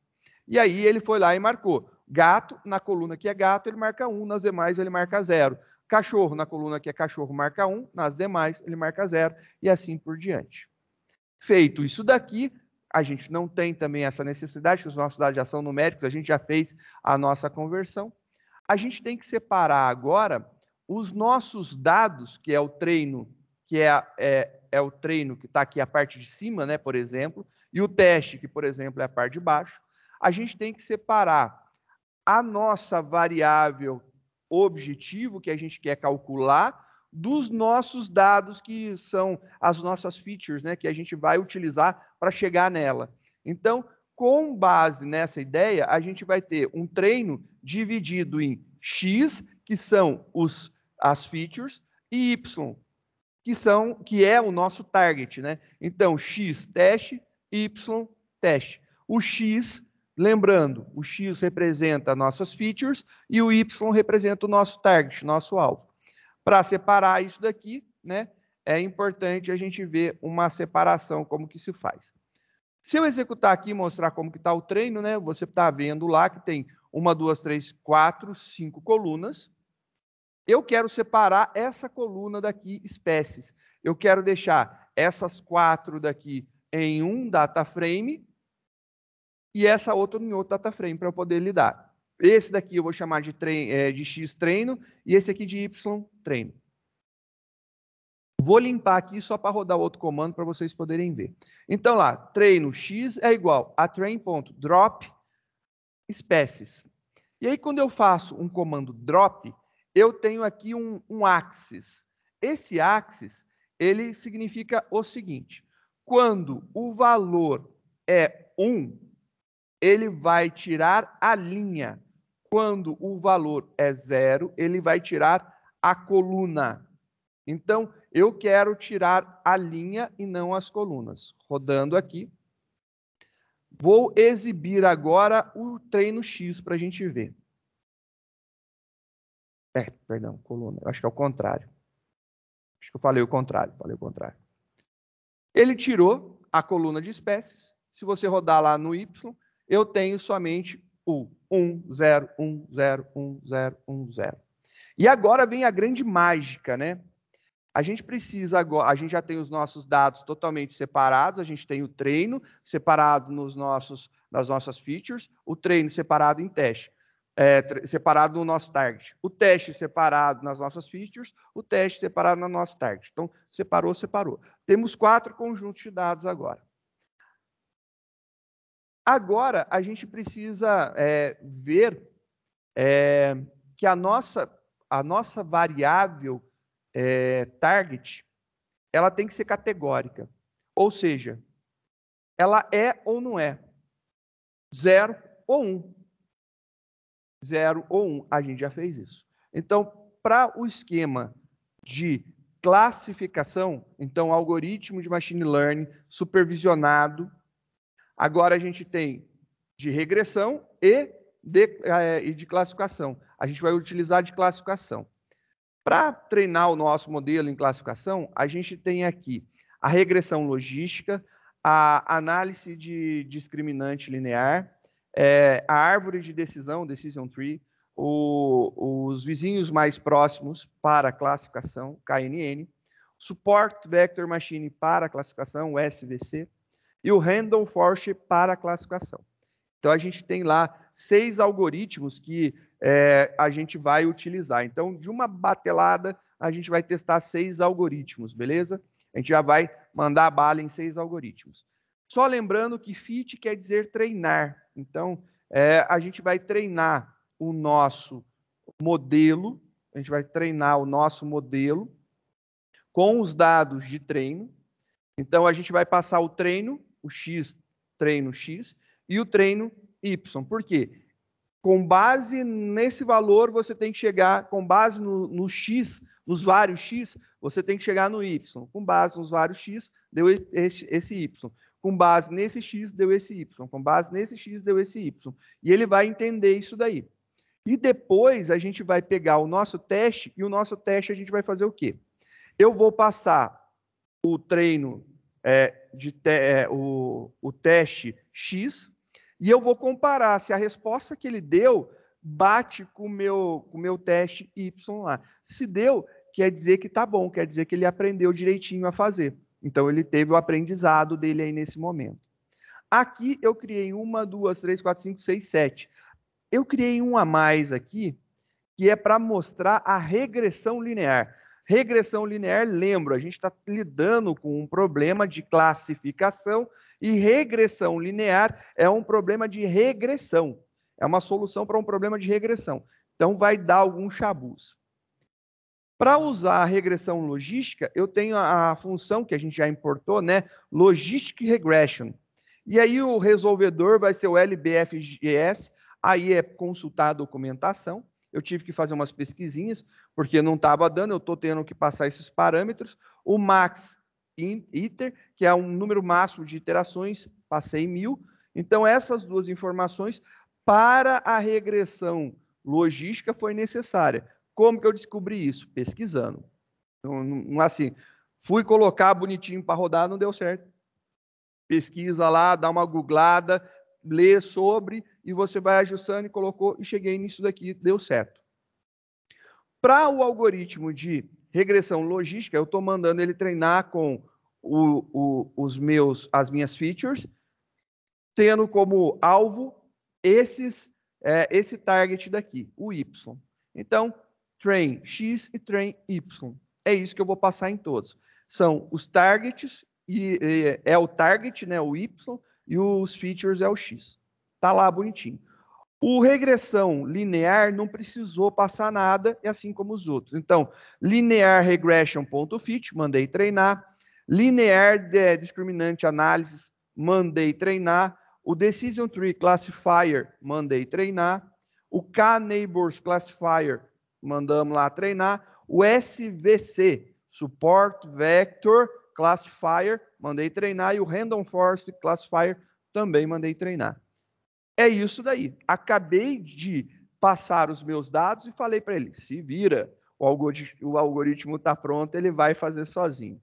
E aí ele foi lá e marcou. Gato, na coluna que é gato, ele marca 1, nas demais ele marca 0. Cachorro, na coluna que é cachorro, marca 1, nas demais ele marca 0, e assim por diante. Feito isso daqui, a gente não tem também essa necessidade, que os nossos dados já são numéricos, a gente já fez a nossa conversão. A gente tem que separar agora os nossos dados, que é o treino, que é, é, é o treino que está aqui a parte de cima, né, por exemplo, e o teste, que, por exemplo, é a parte de baixo. A gente tem que separar a nossa variável objetivo, que a gente quer calcular, dos nossos dados que são as nossas features, né, que a gente vai utilizar para chegar nela. Então, Com base nessa ideia, a gente vai ter um treino dividido em X, que são os, as features, e Y, que são que é o nosso target, né? Então, X teste, Y teste. O X, lembrando, o X representa nossas features e o Y representa o nosso target, nosso alvo. Para separar isso daqui, né, é importante a gente ver uma separação, como que se faz. Se eu executar aqui e mostrar como que está o treino, né, você está vendo lá que tem uma, duas, três, quatro, cinco colunas. Eu quero separar essa coluna daqui, espécies. Eu quero deixar essas quatro daqui em um data frame e essa outra em outro data frame para eu poder lidar. Esse daqui eu vou chamar de, é, de X treino e esse aqui de Y treino. Vou limpar aqui só para rodar outro comando para vocês poderem ver. Então lá, treino x é igual a train.drop espécies. E aí quando eu faço um comando drop, eu tenho aqui um, um axis. Esse axis, ele significa o seguinte, quando o valor é 1, ele vai tirar a linha. Quando o valor é zero, ele vai tirar a coluna. Então, eu quero tirar a linha e não as colunas. Rodando aqui. Vou exibir agora o treino X para a gente ver. É, perdão, coluna. Eu acho que é o contrário. Acho que eu falei o contrário. Falei o contrário. Ele tirou a coluna de espécies. Se você rodar lá no Y, eu tenho somente o 1, 0, 1, 0, 1, 0, 1, 0. E agora vem a grande mágica, né? A gente precisa agora, a gente já tem os nossos dados totalmente separados, a gente tem o treino separado nos nossos, nas nossas features, o treino separado em teste, é, separado no nosso target, o teste separado nas nossas features, o teste separado no nosso target. Então, separou, separou. Temos quatro conjuntos de dados agora. Agora, a gente precisa é, ver é, que a nossa, a nossa variável é, target, ela tem que ser categórica. Ou seja, ela é ou não é. Zero ou um. Zero ou um. A gente já fez isso. Então, para o esquema de classificação, então, algoritmo de machine learning supervisionado, agora a gente tem de regressão e de, é, e de classificação. A gente vai utilizar de classificação. Para treinar o nosso modelo em classificação, a gente tem aqui a regressão logística, a análise de discriminante linear, é, a árvore de decisão, decision tree, o, os vizinhos mais próximos para classificação, KNN, Support Vector Machine para classificação, SVC, e o Random Forest para classificação. Então, a gente tem lá seis algoritmos que é, a gente vai utilizar. Então, de uma batelada, a gente vai testar seis algoritmos, beleza? A gente já vai mandar a bala em seis algoritmos. Só lembrando que fit quer dizer treinar. Então, é, a gente vai treinar o nosso modelo, a gente vai treinar o nosso modelo com os dados de treino. Então, a gente vai passar o treino, o X, treino X, e o treino Y. Por quê? com base nesse valor, você tem que chegar, com base no, no, x, nos vários x, você tem que chegar no y. Com base nos vários x, deu esse, esse y. Com base nesse x, deu esse y. Com base nesse x, deu esse y. E ele vai entender isso daí. E depois a gente vai pegar o nosso teste, e o nosso teste a gente vai fazer o quê? Eu vou passar o treino é, de te, é, o, o teste x, e eu vou comparar se a resposta que ele deu bate com o meu, com o meu teste Y lá. Se deu, quer dizer que tá bom, quer dizer que ele aprendeu direitinho a fazer. Então, ele teve o aprendizado dele aí nesse momento. Aqui eu criei uma, duas, três, quatro, cinco, seis, sete. Eu criei um a mais aqui, que é para mostrar a regressão linear. Regressão linear, lembro, a gente está lidando com um problema de classificação e regressão linear é um problema de regressão. É uma solução para um problema de regressão. Então, vai dar algum chabuz. Para usar a regressão logística, eu tenho a, a, função que a gente já importou, né? Logistic Regression. E aí o resolvedor vai ser o LBFGS, aí é consultar a documentação. Eu tive que fazer umas pesquisinhas, porque não estava dando, eu estou tendo que passar esses parâmetros. O max iter, que é um número máximo de iterações, passei mil. Então, essas duas informações para a regressão logística foi necessária. Como que eu descobri isso? Pesquisando. Não, não assim, fui colocar bonitinho para rodar, não deu certo. Pesquisa lá, dá uma googlada, lê sobre e você vai ajustando e colocou e cheguei nisso daqui, deu certo. Para o algoritmo de regressão logística, eu estou mandando ele treinar com o, o, os meus, as minhas features, tendo como alvo esses, é, esse target daqui, o Y. Então, train X e train Y. É isso que eu vou passar em todos. São os targets, e, e é o target, né, o Y, e os features é o X. Tá lá bonitinho. O regressão linear não precisou passar nada, é assim como os outros. Então, linear regression.fit, mandei treinar. Linear de, discriminante análise, mandei treinar. O Decision Tree Classifier, mandei treinar. O K-Neighbors Classifier, mandamos lá treinar. O SVC, Support Vector Classifier, mandei treinar. E o Random Forest Classifier, também mandei treinar. É isso daí. Acabei de passar os meus dados e falei para ele: se vira, o algoritmo está pronto, ele vai fazer sozinho.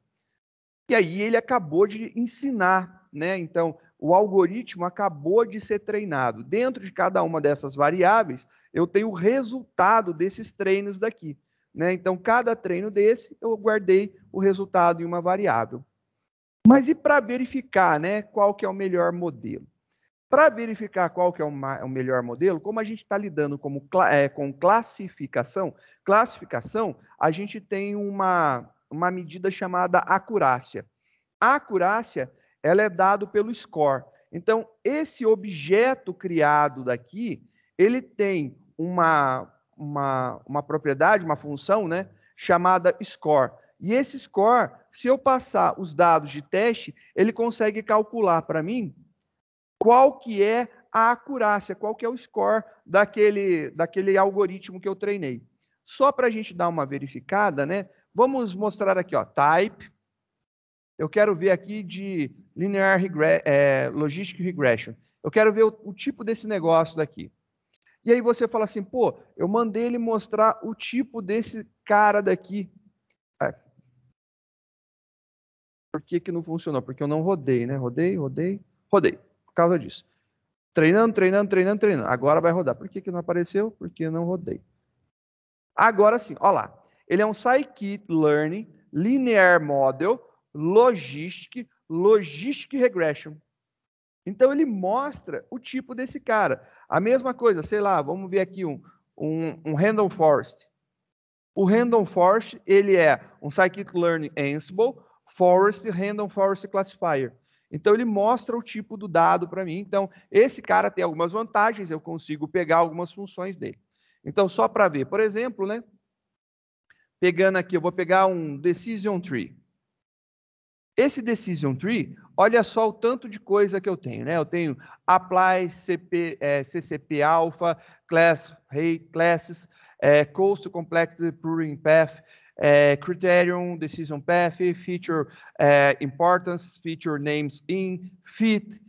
E aí ele acabou de ensinar, né? Então, o algoritmo acabou de ser treinado. Dentro de cada uma dessas variáveis, eu tenho o resultado desses treinos daqui. Né? Então, cada treino desse, eu guardei o resultado em uma variável. Mas e para verificar né, qual que é o melhor modelo? Para verificar qual que é o, o, melhor modelo, como a gente está lidando como, é, com classificação, classificação, a gente tem uma, uma medida chamada acurácia. A acurácia ela é dado pelo score. Então, esse objeto criado daqui, ele tem uma, uma, uma propriedade, uma função, né, chamada score. E esse score, se eu passar os dados de teste, ele consegue calcular para mim qual que é a acurácia, qual que é o score daquele, daquele algoritmo que eu treinei. Só para a gente dar uma verificada, né? Vamos mostrar aqui, ó, type, eu quero ver aqui de linear regre é, logistic regression. Eu quero ver o, o, tipo desse negócio daqui. E aí você fala assim, pô, eu mandei ele mostrar o tipo desse cara daqui. É. Por que, que não funcionou? Porque eu não rodei, né? Rodei, rodei, rodei. Por causa disso. Treinando, treinando, treinando, treinando. Agora vai rodar. Por que, que não apareceu? Porque eu não rodei. Agora sim, olha lá. Ele é um scikit-learning linear model Logistic, Logistic Regression. Então ele mostra o tipo desse cara. A mesma coisa, sei lá, vamos ver aqui um, um, um Random Forest. O Random Forest, ele é um Scikit-Learn Ansible Forest Random Forest Classifier. Então ele mostra o tipo do dado para mim. Então esse cara tem algumas vantagens, eu consigo pegar algumas funções dele. Então só para ver, por exemplo, né? Pegando aqui, eu vou pegar um decision tree. Esse Decision Tree, olha só o tanto de coisa que eu tenho, né? Eu tenho Apply, CP, é, CCP Alpha, Class, Hey, Classes, é, Coast Complexity Pruning Path, é, Criterion, Decision Path, Feature é, Importance, Feature Names in, Fit,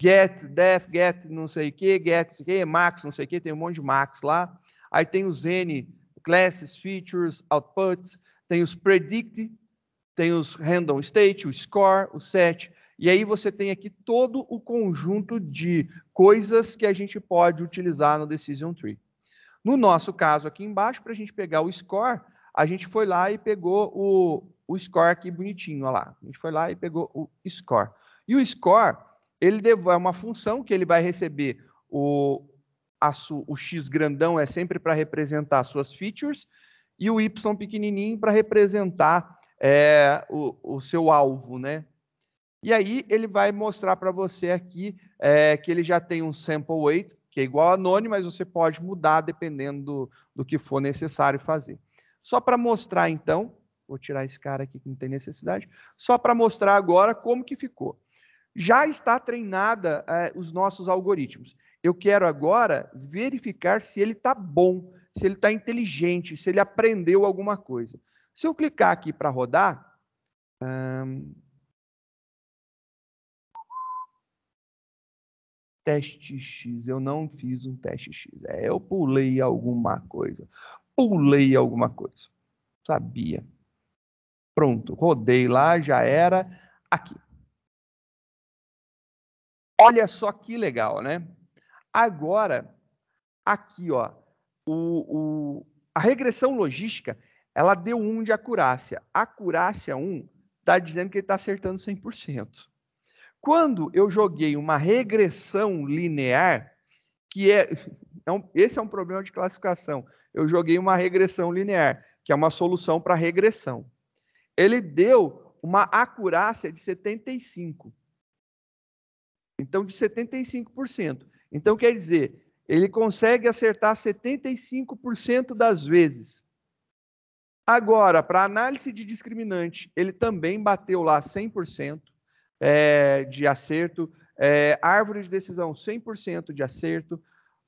Get, Def, Get não sei o que, Get, não sei o que, Max, não sei o que, tem um monte de Max lá. Aí tem os N, Classes, Features, Outputs, tem os Predict, tem os random state, o score, o set, e aí você tem aqui todo o conjunto de coisas que a gente pode utilizar no decision tree. No nosso caso aqui embaixo, para a gente pegar o score, a gente foi lá e pegou o, o score aqui bonitinho, olha lá. A gente foi lá e pegou o score. E o score, ele é uma função que ele vai receber o, a, o x grandão é sempre para representar suas features e o y pequenininho para representar é, o, o seu alvo, né? E aí ele vai mostrar para você aqui é, que ele já tem um sample weight, que é igual a anônimo, mas você pode mudar dependendo do, do que for necessário fazer. Só para mostrar, então, vou tirar esse cara aqui que não tem necessidade, só para mostrar agora como que ficou. Já está treinada é, os nossos algoritmos. Eu quero agora verificar se ele está bom, se ele está inteligente, se ele aprendeu alguma coisa. Se eu clicar aqui para rodar, teste X, eu não fiz um teste X. É, eu pulei alguma coisa. Pulei alguma coisa. Sabia. Pronto, rodei lá, já era aqui. Olha só que legal, né? Agora, aqui, ó, o, o, a regressão logística, ela deu 1 de acurácia. Acurácia 1 está dizendo que ele está acertando 100%. Quando eu joguei uma regressão linear, que é, é esse é um problema de classificação, eu joguei uma regressão linear, que é uma solução para regressão. Ele deu uma acurácia de 75. Então, de 75%. Então, quer dizer, ele consegue acertar 75% das vezes. Agora, para análise de discriminante, ele também bateu lá 100% é, de acerto, é, árvore de decisão 100% de acerto,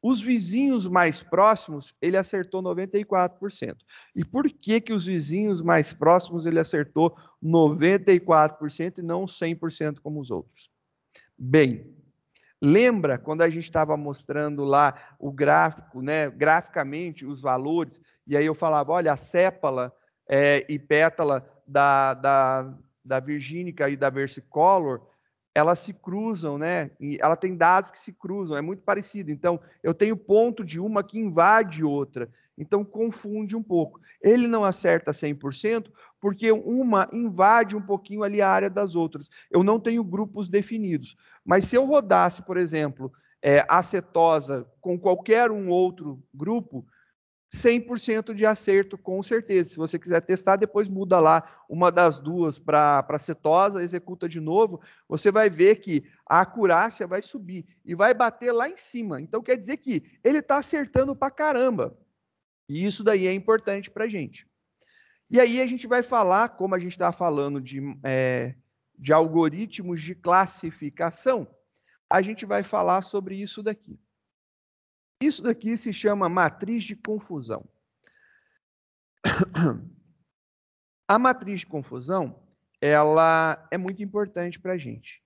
os vizinhos mais próximos, ele acertou 94%. E por que que os vizinhos mais próximos ele acertou 94% e não 100% como os outros? Bem, lembra quando a gente estava mostrando lá o gráfico, né, graficamente os valores, e aí eu falava, olha, a sépala é, e pétala da, da, da virgínica e da versicolor, elas se cruzam, né? E ela tem dados que se cruzam, é muito parecido. Então, eu tenho ponto de uma que invade outra. Então, confunde um pouco. Ele não acerta 100%, porque uma invade um pouquinho ali a área das outras. Eu não tenho grupos definidos. Mas se eu rodasse, por exemplo, é, acetosa com qualquer um outro grupo, 100% de acerto, com certeza. Se você quiser testar, depois muda lá uma das duas para cetosa, executa de novo, você vai ver que a acurácia vai subir e vai bater lá em cima. Então, quer dizer que ele está acertando para caramba. E isso daí é importante para a gente. E aí a gente vai falar, como a gente está falando de, é, de algoritmos de classificação, a gente vai falar sobre isso daqui. Isso daqui se chama matriz de confusão. A matriz de confusão, ela é muito importante para a gente.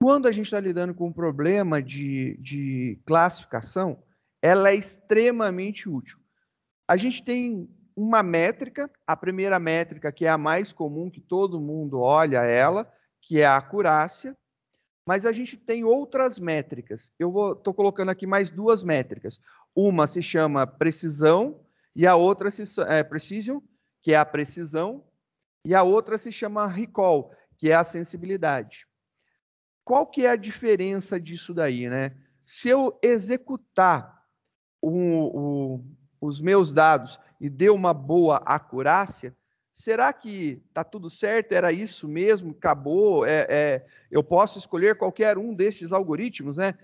Quando a gente está lidando com um problema de, de classificação, ela é extremamente útil. A gente tem uma métrica, a primeira métrica, que é a mais comum, que todo mundo olha ela, que é a acurácia. Mas a gente tem outras métricas. Eu estou colocando aqui mais duas métricas. Uma se chama precisão e a outra se é precision, que é a precisão, e a outra se chama recall, que é a sensibilidade. Qual que é a diferença disso daí, né? Se eu executar o, o, os meus dados e deu uma boa acurácia, será que está tudo certo? Era isso mesmo? Acabou? É, é, eu posso escolher qualquer um desses algoritmos, né?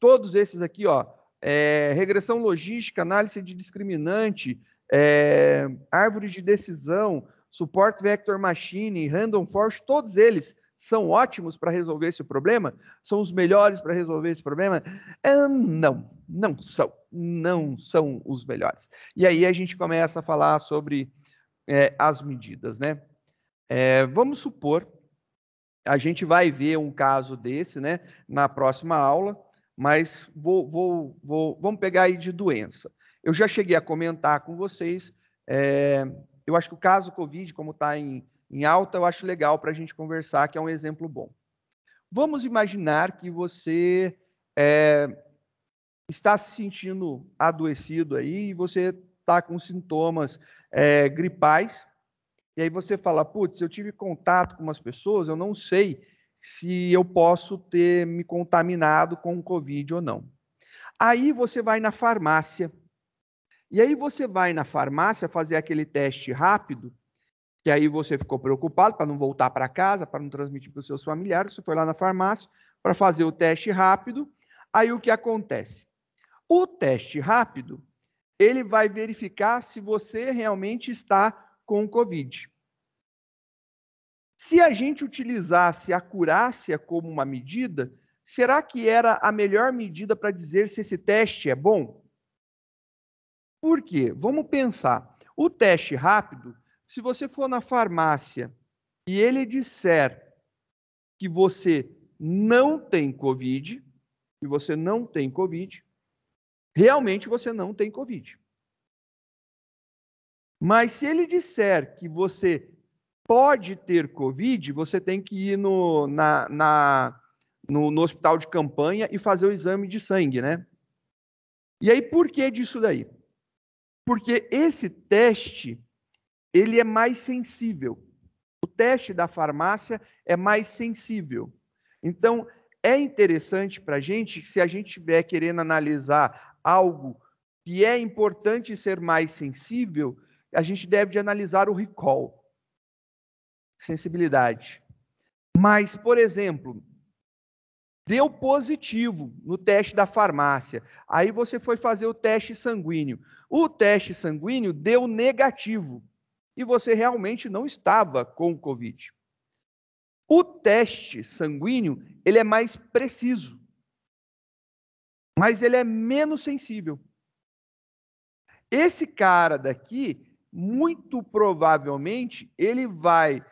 Todos esses aqui, ó, é, regressão logística, análise de discriminante, é, árvore de decisão, suporte vector machine, random forest, todos eles são ótimos para resolver esse problema? São os melhores para resolver esse problema? É, não, não são. Não são os melhores. E aí a gente começa a falar sobre é, as medidas, né? É, vamos supor, a gente vai ver um caso desse, né, na próxima aula, mas vou, vou, vou, vamos pegar aí de doença. Eu já cheguei a comentar com vocês, é, eu acho que o caso Covid, como está em, em alta, eu acho legal para a gente conversar, que é um exemplo bom. Vamos imaginar que você é, está se sentindo adoecido aí e você está com sintomas é, gripais, e aí você fala, putz, eu tive contato com umas pessoas, eu não sei se eu posso ter me contaminado com o Covid ou não. Aí você vai na farmácia, e aí você vai na farmácia fazer aquele teste rápido, que aí você ficou preocupado para não voltar para casa, para não transmitir para os seus familiares, você foi lá na farmácia para fazer o teste rápido. Aí o que acontece? O teste rápido, ele vai verificar se você realmente está com Covid. Se a gente utilizasse a acurácia como uma medida, será que era a melhor medida para dizer se esse teste é bom? Por quê? Vamos pensar. O teste rápido, se você for na farmácia e ele disser que você não tem Covid, que você não tem Covid, realmente você não tem Covid. Mas se ele disser que você pode ter Covid, você tem que ir no, na, na no, no, hospital de campanha e fazer o exame de sangue, né? E aí, por que disso daí? Porque esse teste, ele é mais sensível. O teste da farmácia é mais sensível. Então, é interessante para a gente, se a gente estiver querendo analisar algo que é importante ser mais sensível, a gente deve de analisar o recall, sensibilidade. Mas, por exemplo, deu positivo no teste da farmácia. Aí você foi fazer o teste sanguíneo. O teste sanguíneo deu negativo e você realmente não estava com Covid. O teste sanguíneo, ele é mais preciso, mas ele é menos sensível. Esse cara daqui, muito provavelmente, ele vai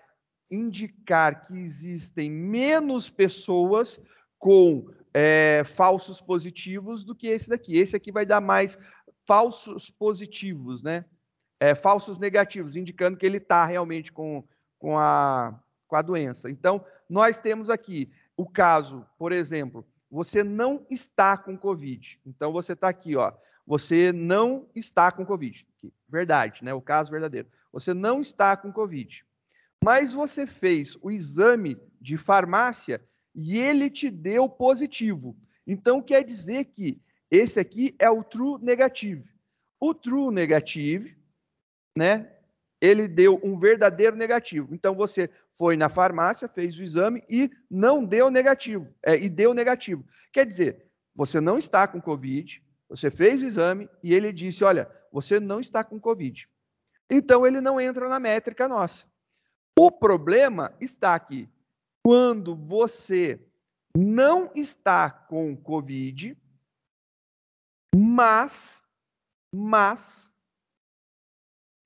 indicar que existem menos pessoas com é, falsos positivos do que esse daqui. Esse aqui vai dar mais falsos positivos, né? É, falsos negativos, indicando que ele está realmente com, com a com a doença. Então, nós temos aqui o caso, por exemplo, você não está com Covid. Então, você está aqui, ó. Você não está com Covid. Verdade, né? O caso verdadeiro. Você não está com Covid. Mas você fez o exame de farmácia e ele te deu positivo. Então, quer dizer que esse aqui é o true negative. O true negative, né? Ele deu um verdadeiro negativo. Então você foi na farmácia, fez o exame e não deu negativo, é, e deu negativo. Quer dizer, você não está com Covid, você fez o exame e ele disse: olha, você não está com Covid. Então ele não entra na métrica nossa. O problema está aqui. Quando você não está com Covid, mas, mas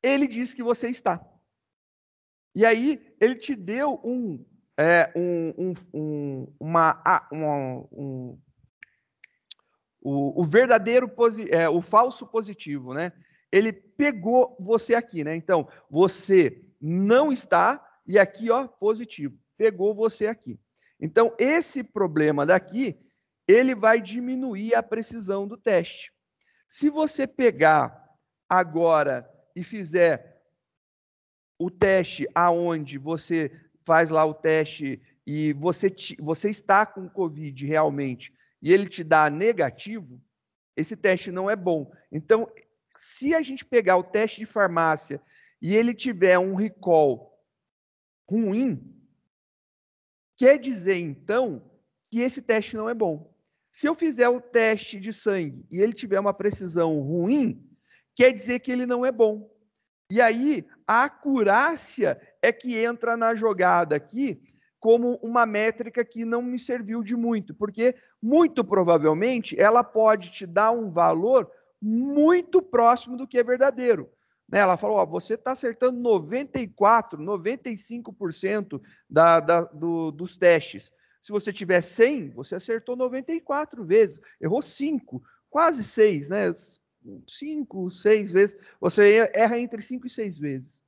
ele diz que você está. E aí, ele te deu um, é, um, um, um uma, um, um, o, o verdadeiro, é, o falso positivo, né? Ele pegou você aqui, né? Então, você não está, e aqui, ó, positivo. Pegou você aqui. Então, esse problema daqui, ele vai diminuir a precisão do teste. Se você pegar agora e fizer o teste aonde você faz lá o teste e você, te, você está com Covid realmente e ele te dá negativo, esse teste não é bom. Então, se a gente pegar o teste de farmácia e ele tiver um recall ruim, quer dizer então que esse teste não é bom. Se eu fizer o teste de sangue e ele tiver uma precisão ruim, quer dizer que ele não é bom. E aí, a acurácia é que entra na jogada aqui como uma métrica que não me serviu de muito, porque muito provavelmente ela pode te dar um valor muito próximo do que é verdadeiro. Né? Ela falou: ó, você está acertando 94, 95% da, da, do, dos testes. Se você tiver 100, você acertou 94 vezes, errou 5, quase 6, né? Cinco, seis vezes. Você erra entre cinco e seis vezes.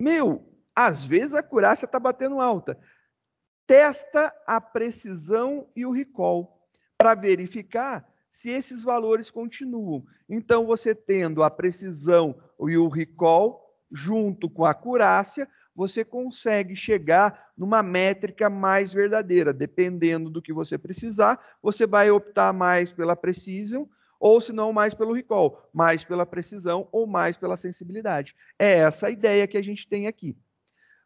Meu, às vezes a acurácia está batendo alta. Testa a precisão e o recall para verificar se esses valores continuam. Então, você tendo a precisão e o recall junto com a acurácia, você consegue chegar numa métrica mais verdadeira. Dependendo do que você precisar, você vai optar mais pela precision ou se não mais pelo recall, mais pela precisão ou mais pela sensibilidade. É essa a ideia que a gente tem aqui.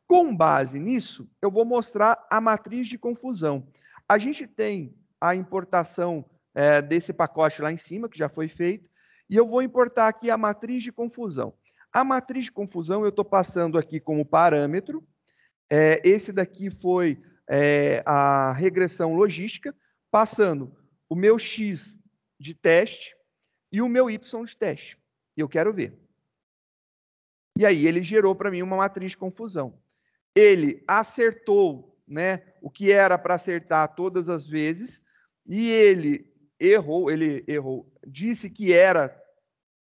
Com base nisso, eu vou mostrar a matriz de confusão. A gente tem a importação é, desse pacote lá em cima, que já foi feito, e eu vou importar aqui a matriz de confusão. A matriz de confusão eu estou passando aqui como parâmetro, É, esse daqui foi é, a regressão logística, passando o meu x de teste e o meu y de teste. Eu quero ver. E aí ele gerou para mim uma matriz de confusão. Ele acertou né, o que era para acertar todas as vezes, e ele errou, ele errou, disse que era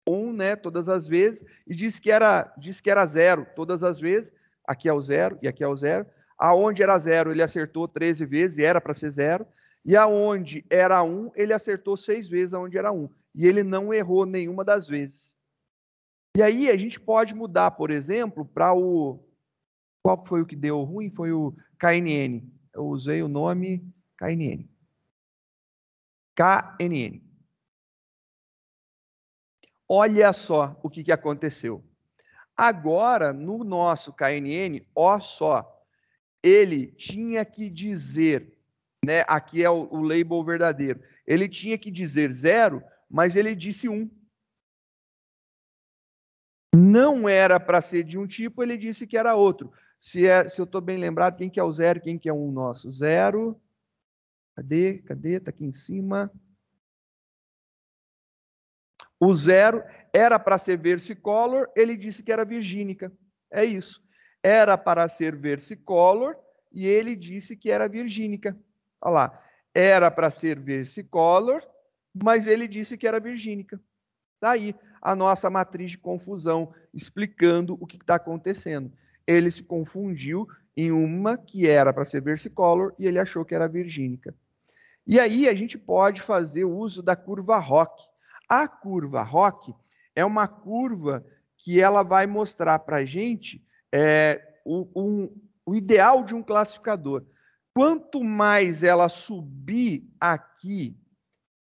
um, né, todas as vezes, e disse que era, disse que era zero todas as vezes, aqui é o zero e aqui é o zero. Aonde era zero, ele acertou 13 vezes e era para ser zero. E aonde era um, ele acertou seis vezes aonde era um. E ele não errou nenhuma das vezes. E aí a gente pode mudar, por exemplo, para o. Qual foi o que deu ruim? Foi o KNN. Eu usei o nome KNN. KNN. Olha só o que, que aconteceu. Agora, no nosso KNN, ó só, ele tinha que dizer, né? Aqui é o, o label verdadeiro. Ele tinha que dizer zero, mas ele disse um. Não era para ser de um tipo, ele disse que era outro. Se, é, se eu estou bem lembrado, quem que é o zero, quem que é um nosso? Zero. Cadê? Cadê? Está aqui em cima. O zero era para ser versicolor, ele disse que era virgínica. É isso. Era para ser versicolor e ele disse que era virgínica. Olha lá. Era para ser versicolor, mas ele disse que era virgínica. Daí a nossa matriz de confusão explicando o que está acontecendo. Ele se confundiu em uma que era para ser versicolor e ele achou que era virgínica. E aí a gente pode fazer uso da curva ROC. A curva ROC é uma curva que ela vai mostrar para a gente é, o, um, o ideal de um classificador. Quanto mais ela subir aqui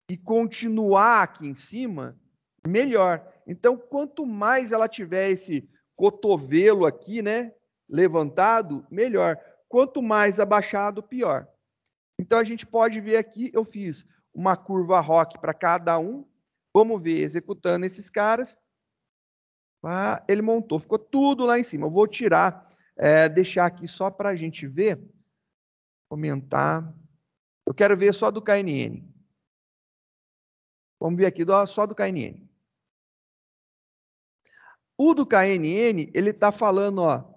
e continuar aqui em cima, melhor. Então, quanto mais ela tiver esse cotovelo aqui, né, levantado, melhor. Quanto mais abaixado, pior. Então, a gente pode ver aqui, eu fiz uma curva ROC para cada um, Vamos ver, executando esses caras. Ah, ele montou, ficou tudo lá em cima. Eu vou tirar, é, deixar aqui só para a gente ver. Comentar. Eu quero ver só do KNN. Vamos ver aqui só do KNN. O do KNN, ele está falando, ó.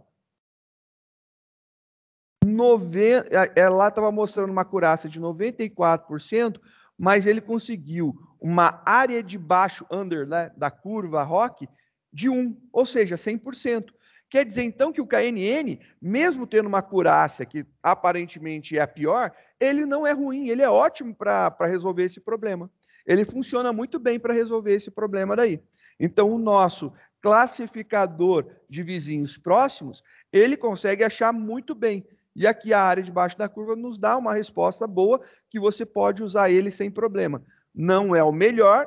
90, é, é, lá estava mostrando uma acurácia de 94%, mas ele conseguiu uma área de baixo under né, da curva ROC de 1, ou seja, 100%. Quer dizer, então, que o KNN, mesmo tendo uma acurácia que aparentemente é a pior, ele não é ruim, ele é ótimo para resolver esse problema. Ele funciona muito bem para resolver esse problema daí. Então, o nosso classificador de vizinhos próximos, ele consegue achar muito bem. E aqui a área de baixo da curva nos dá uma resposta boa que você pode usar ele sem problema não é o melhor.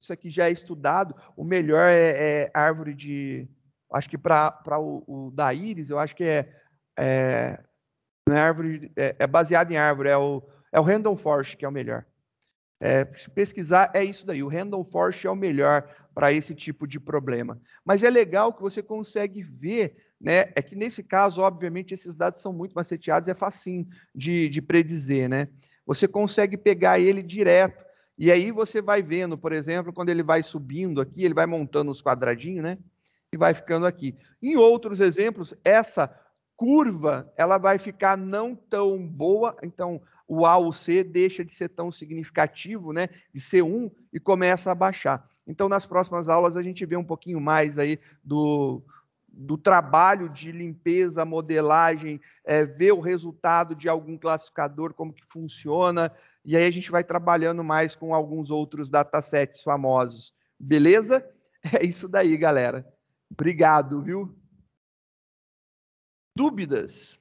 Isso aqui já é estudado. O melhor é, é árvore de. Acho que para o, o, da eu acho que é. é não é árvore, é, é, baseado em árvore, é o, é o Random Forest que é o melhor. É, pesquisar, é isso daí. O Random Forest é o melhor para esse tipo de problema. Mas é legal que você consegue ver, né? É que nesse caso, obviamente, esses dados são muito maceteados, é facinho de, de predizer, né? você consegue pegar ele direto. E aí você vai vendo, por exemplo, quando ele vai subindo aqui, ele vai montando os quadradinhos, né? E vai ficando aqui. Em outros exemplos, essa curva, ela vai ficar não tão boa, então o A ou C deixa de ser tão significativo, né? De ser 1 e começa a baixar. Então, nas próximas aulas, a gente vê um pouquinho mais aí do, do trabalho de limpeza, modelagem, é, ver o resultado de algum classificador, como que funciona, e aí a gente vai trabalhando mais com alguns outros datasets famosos. Beleza? É isso daí, galera. Obrigado, viu? Dúvidas?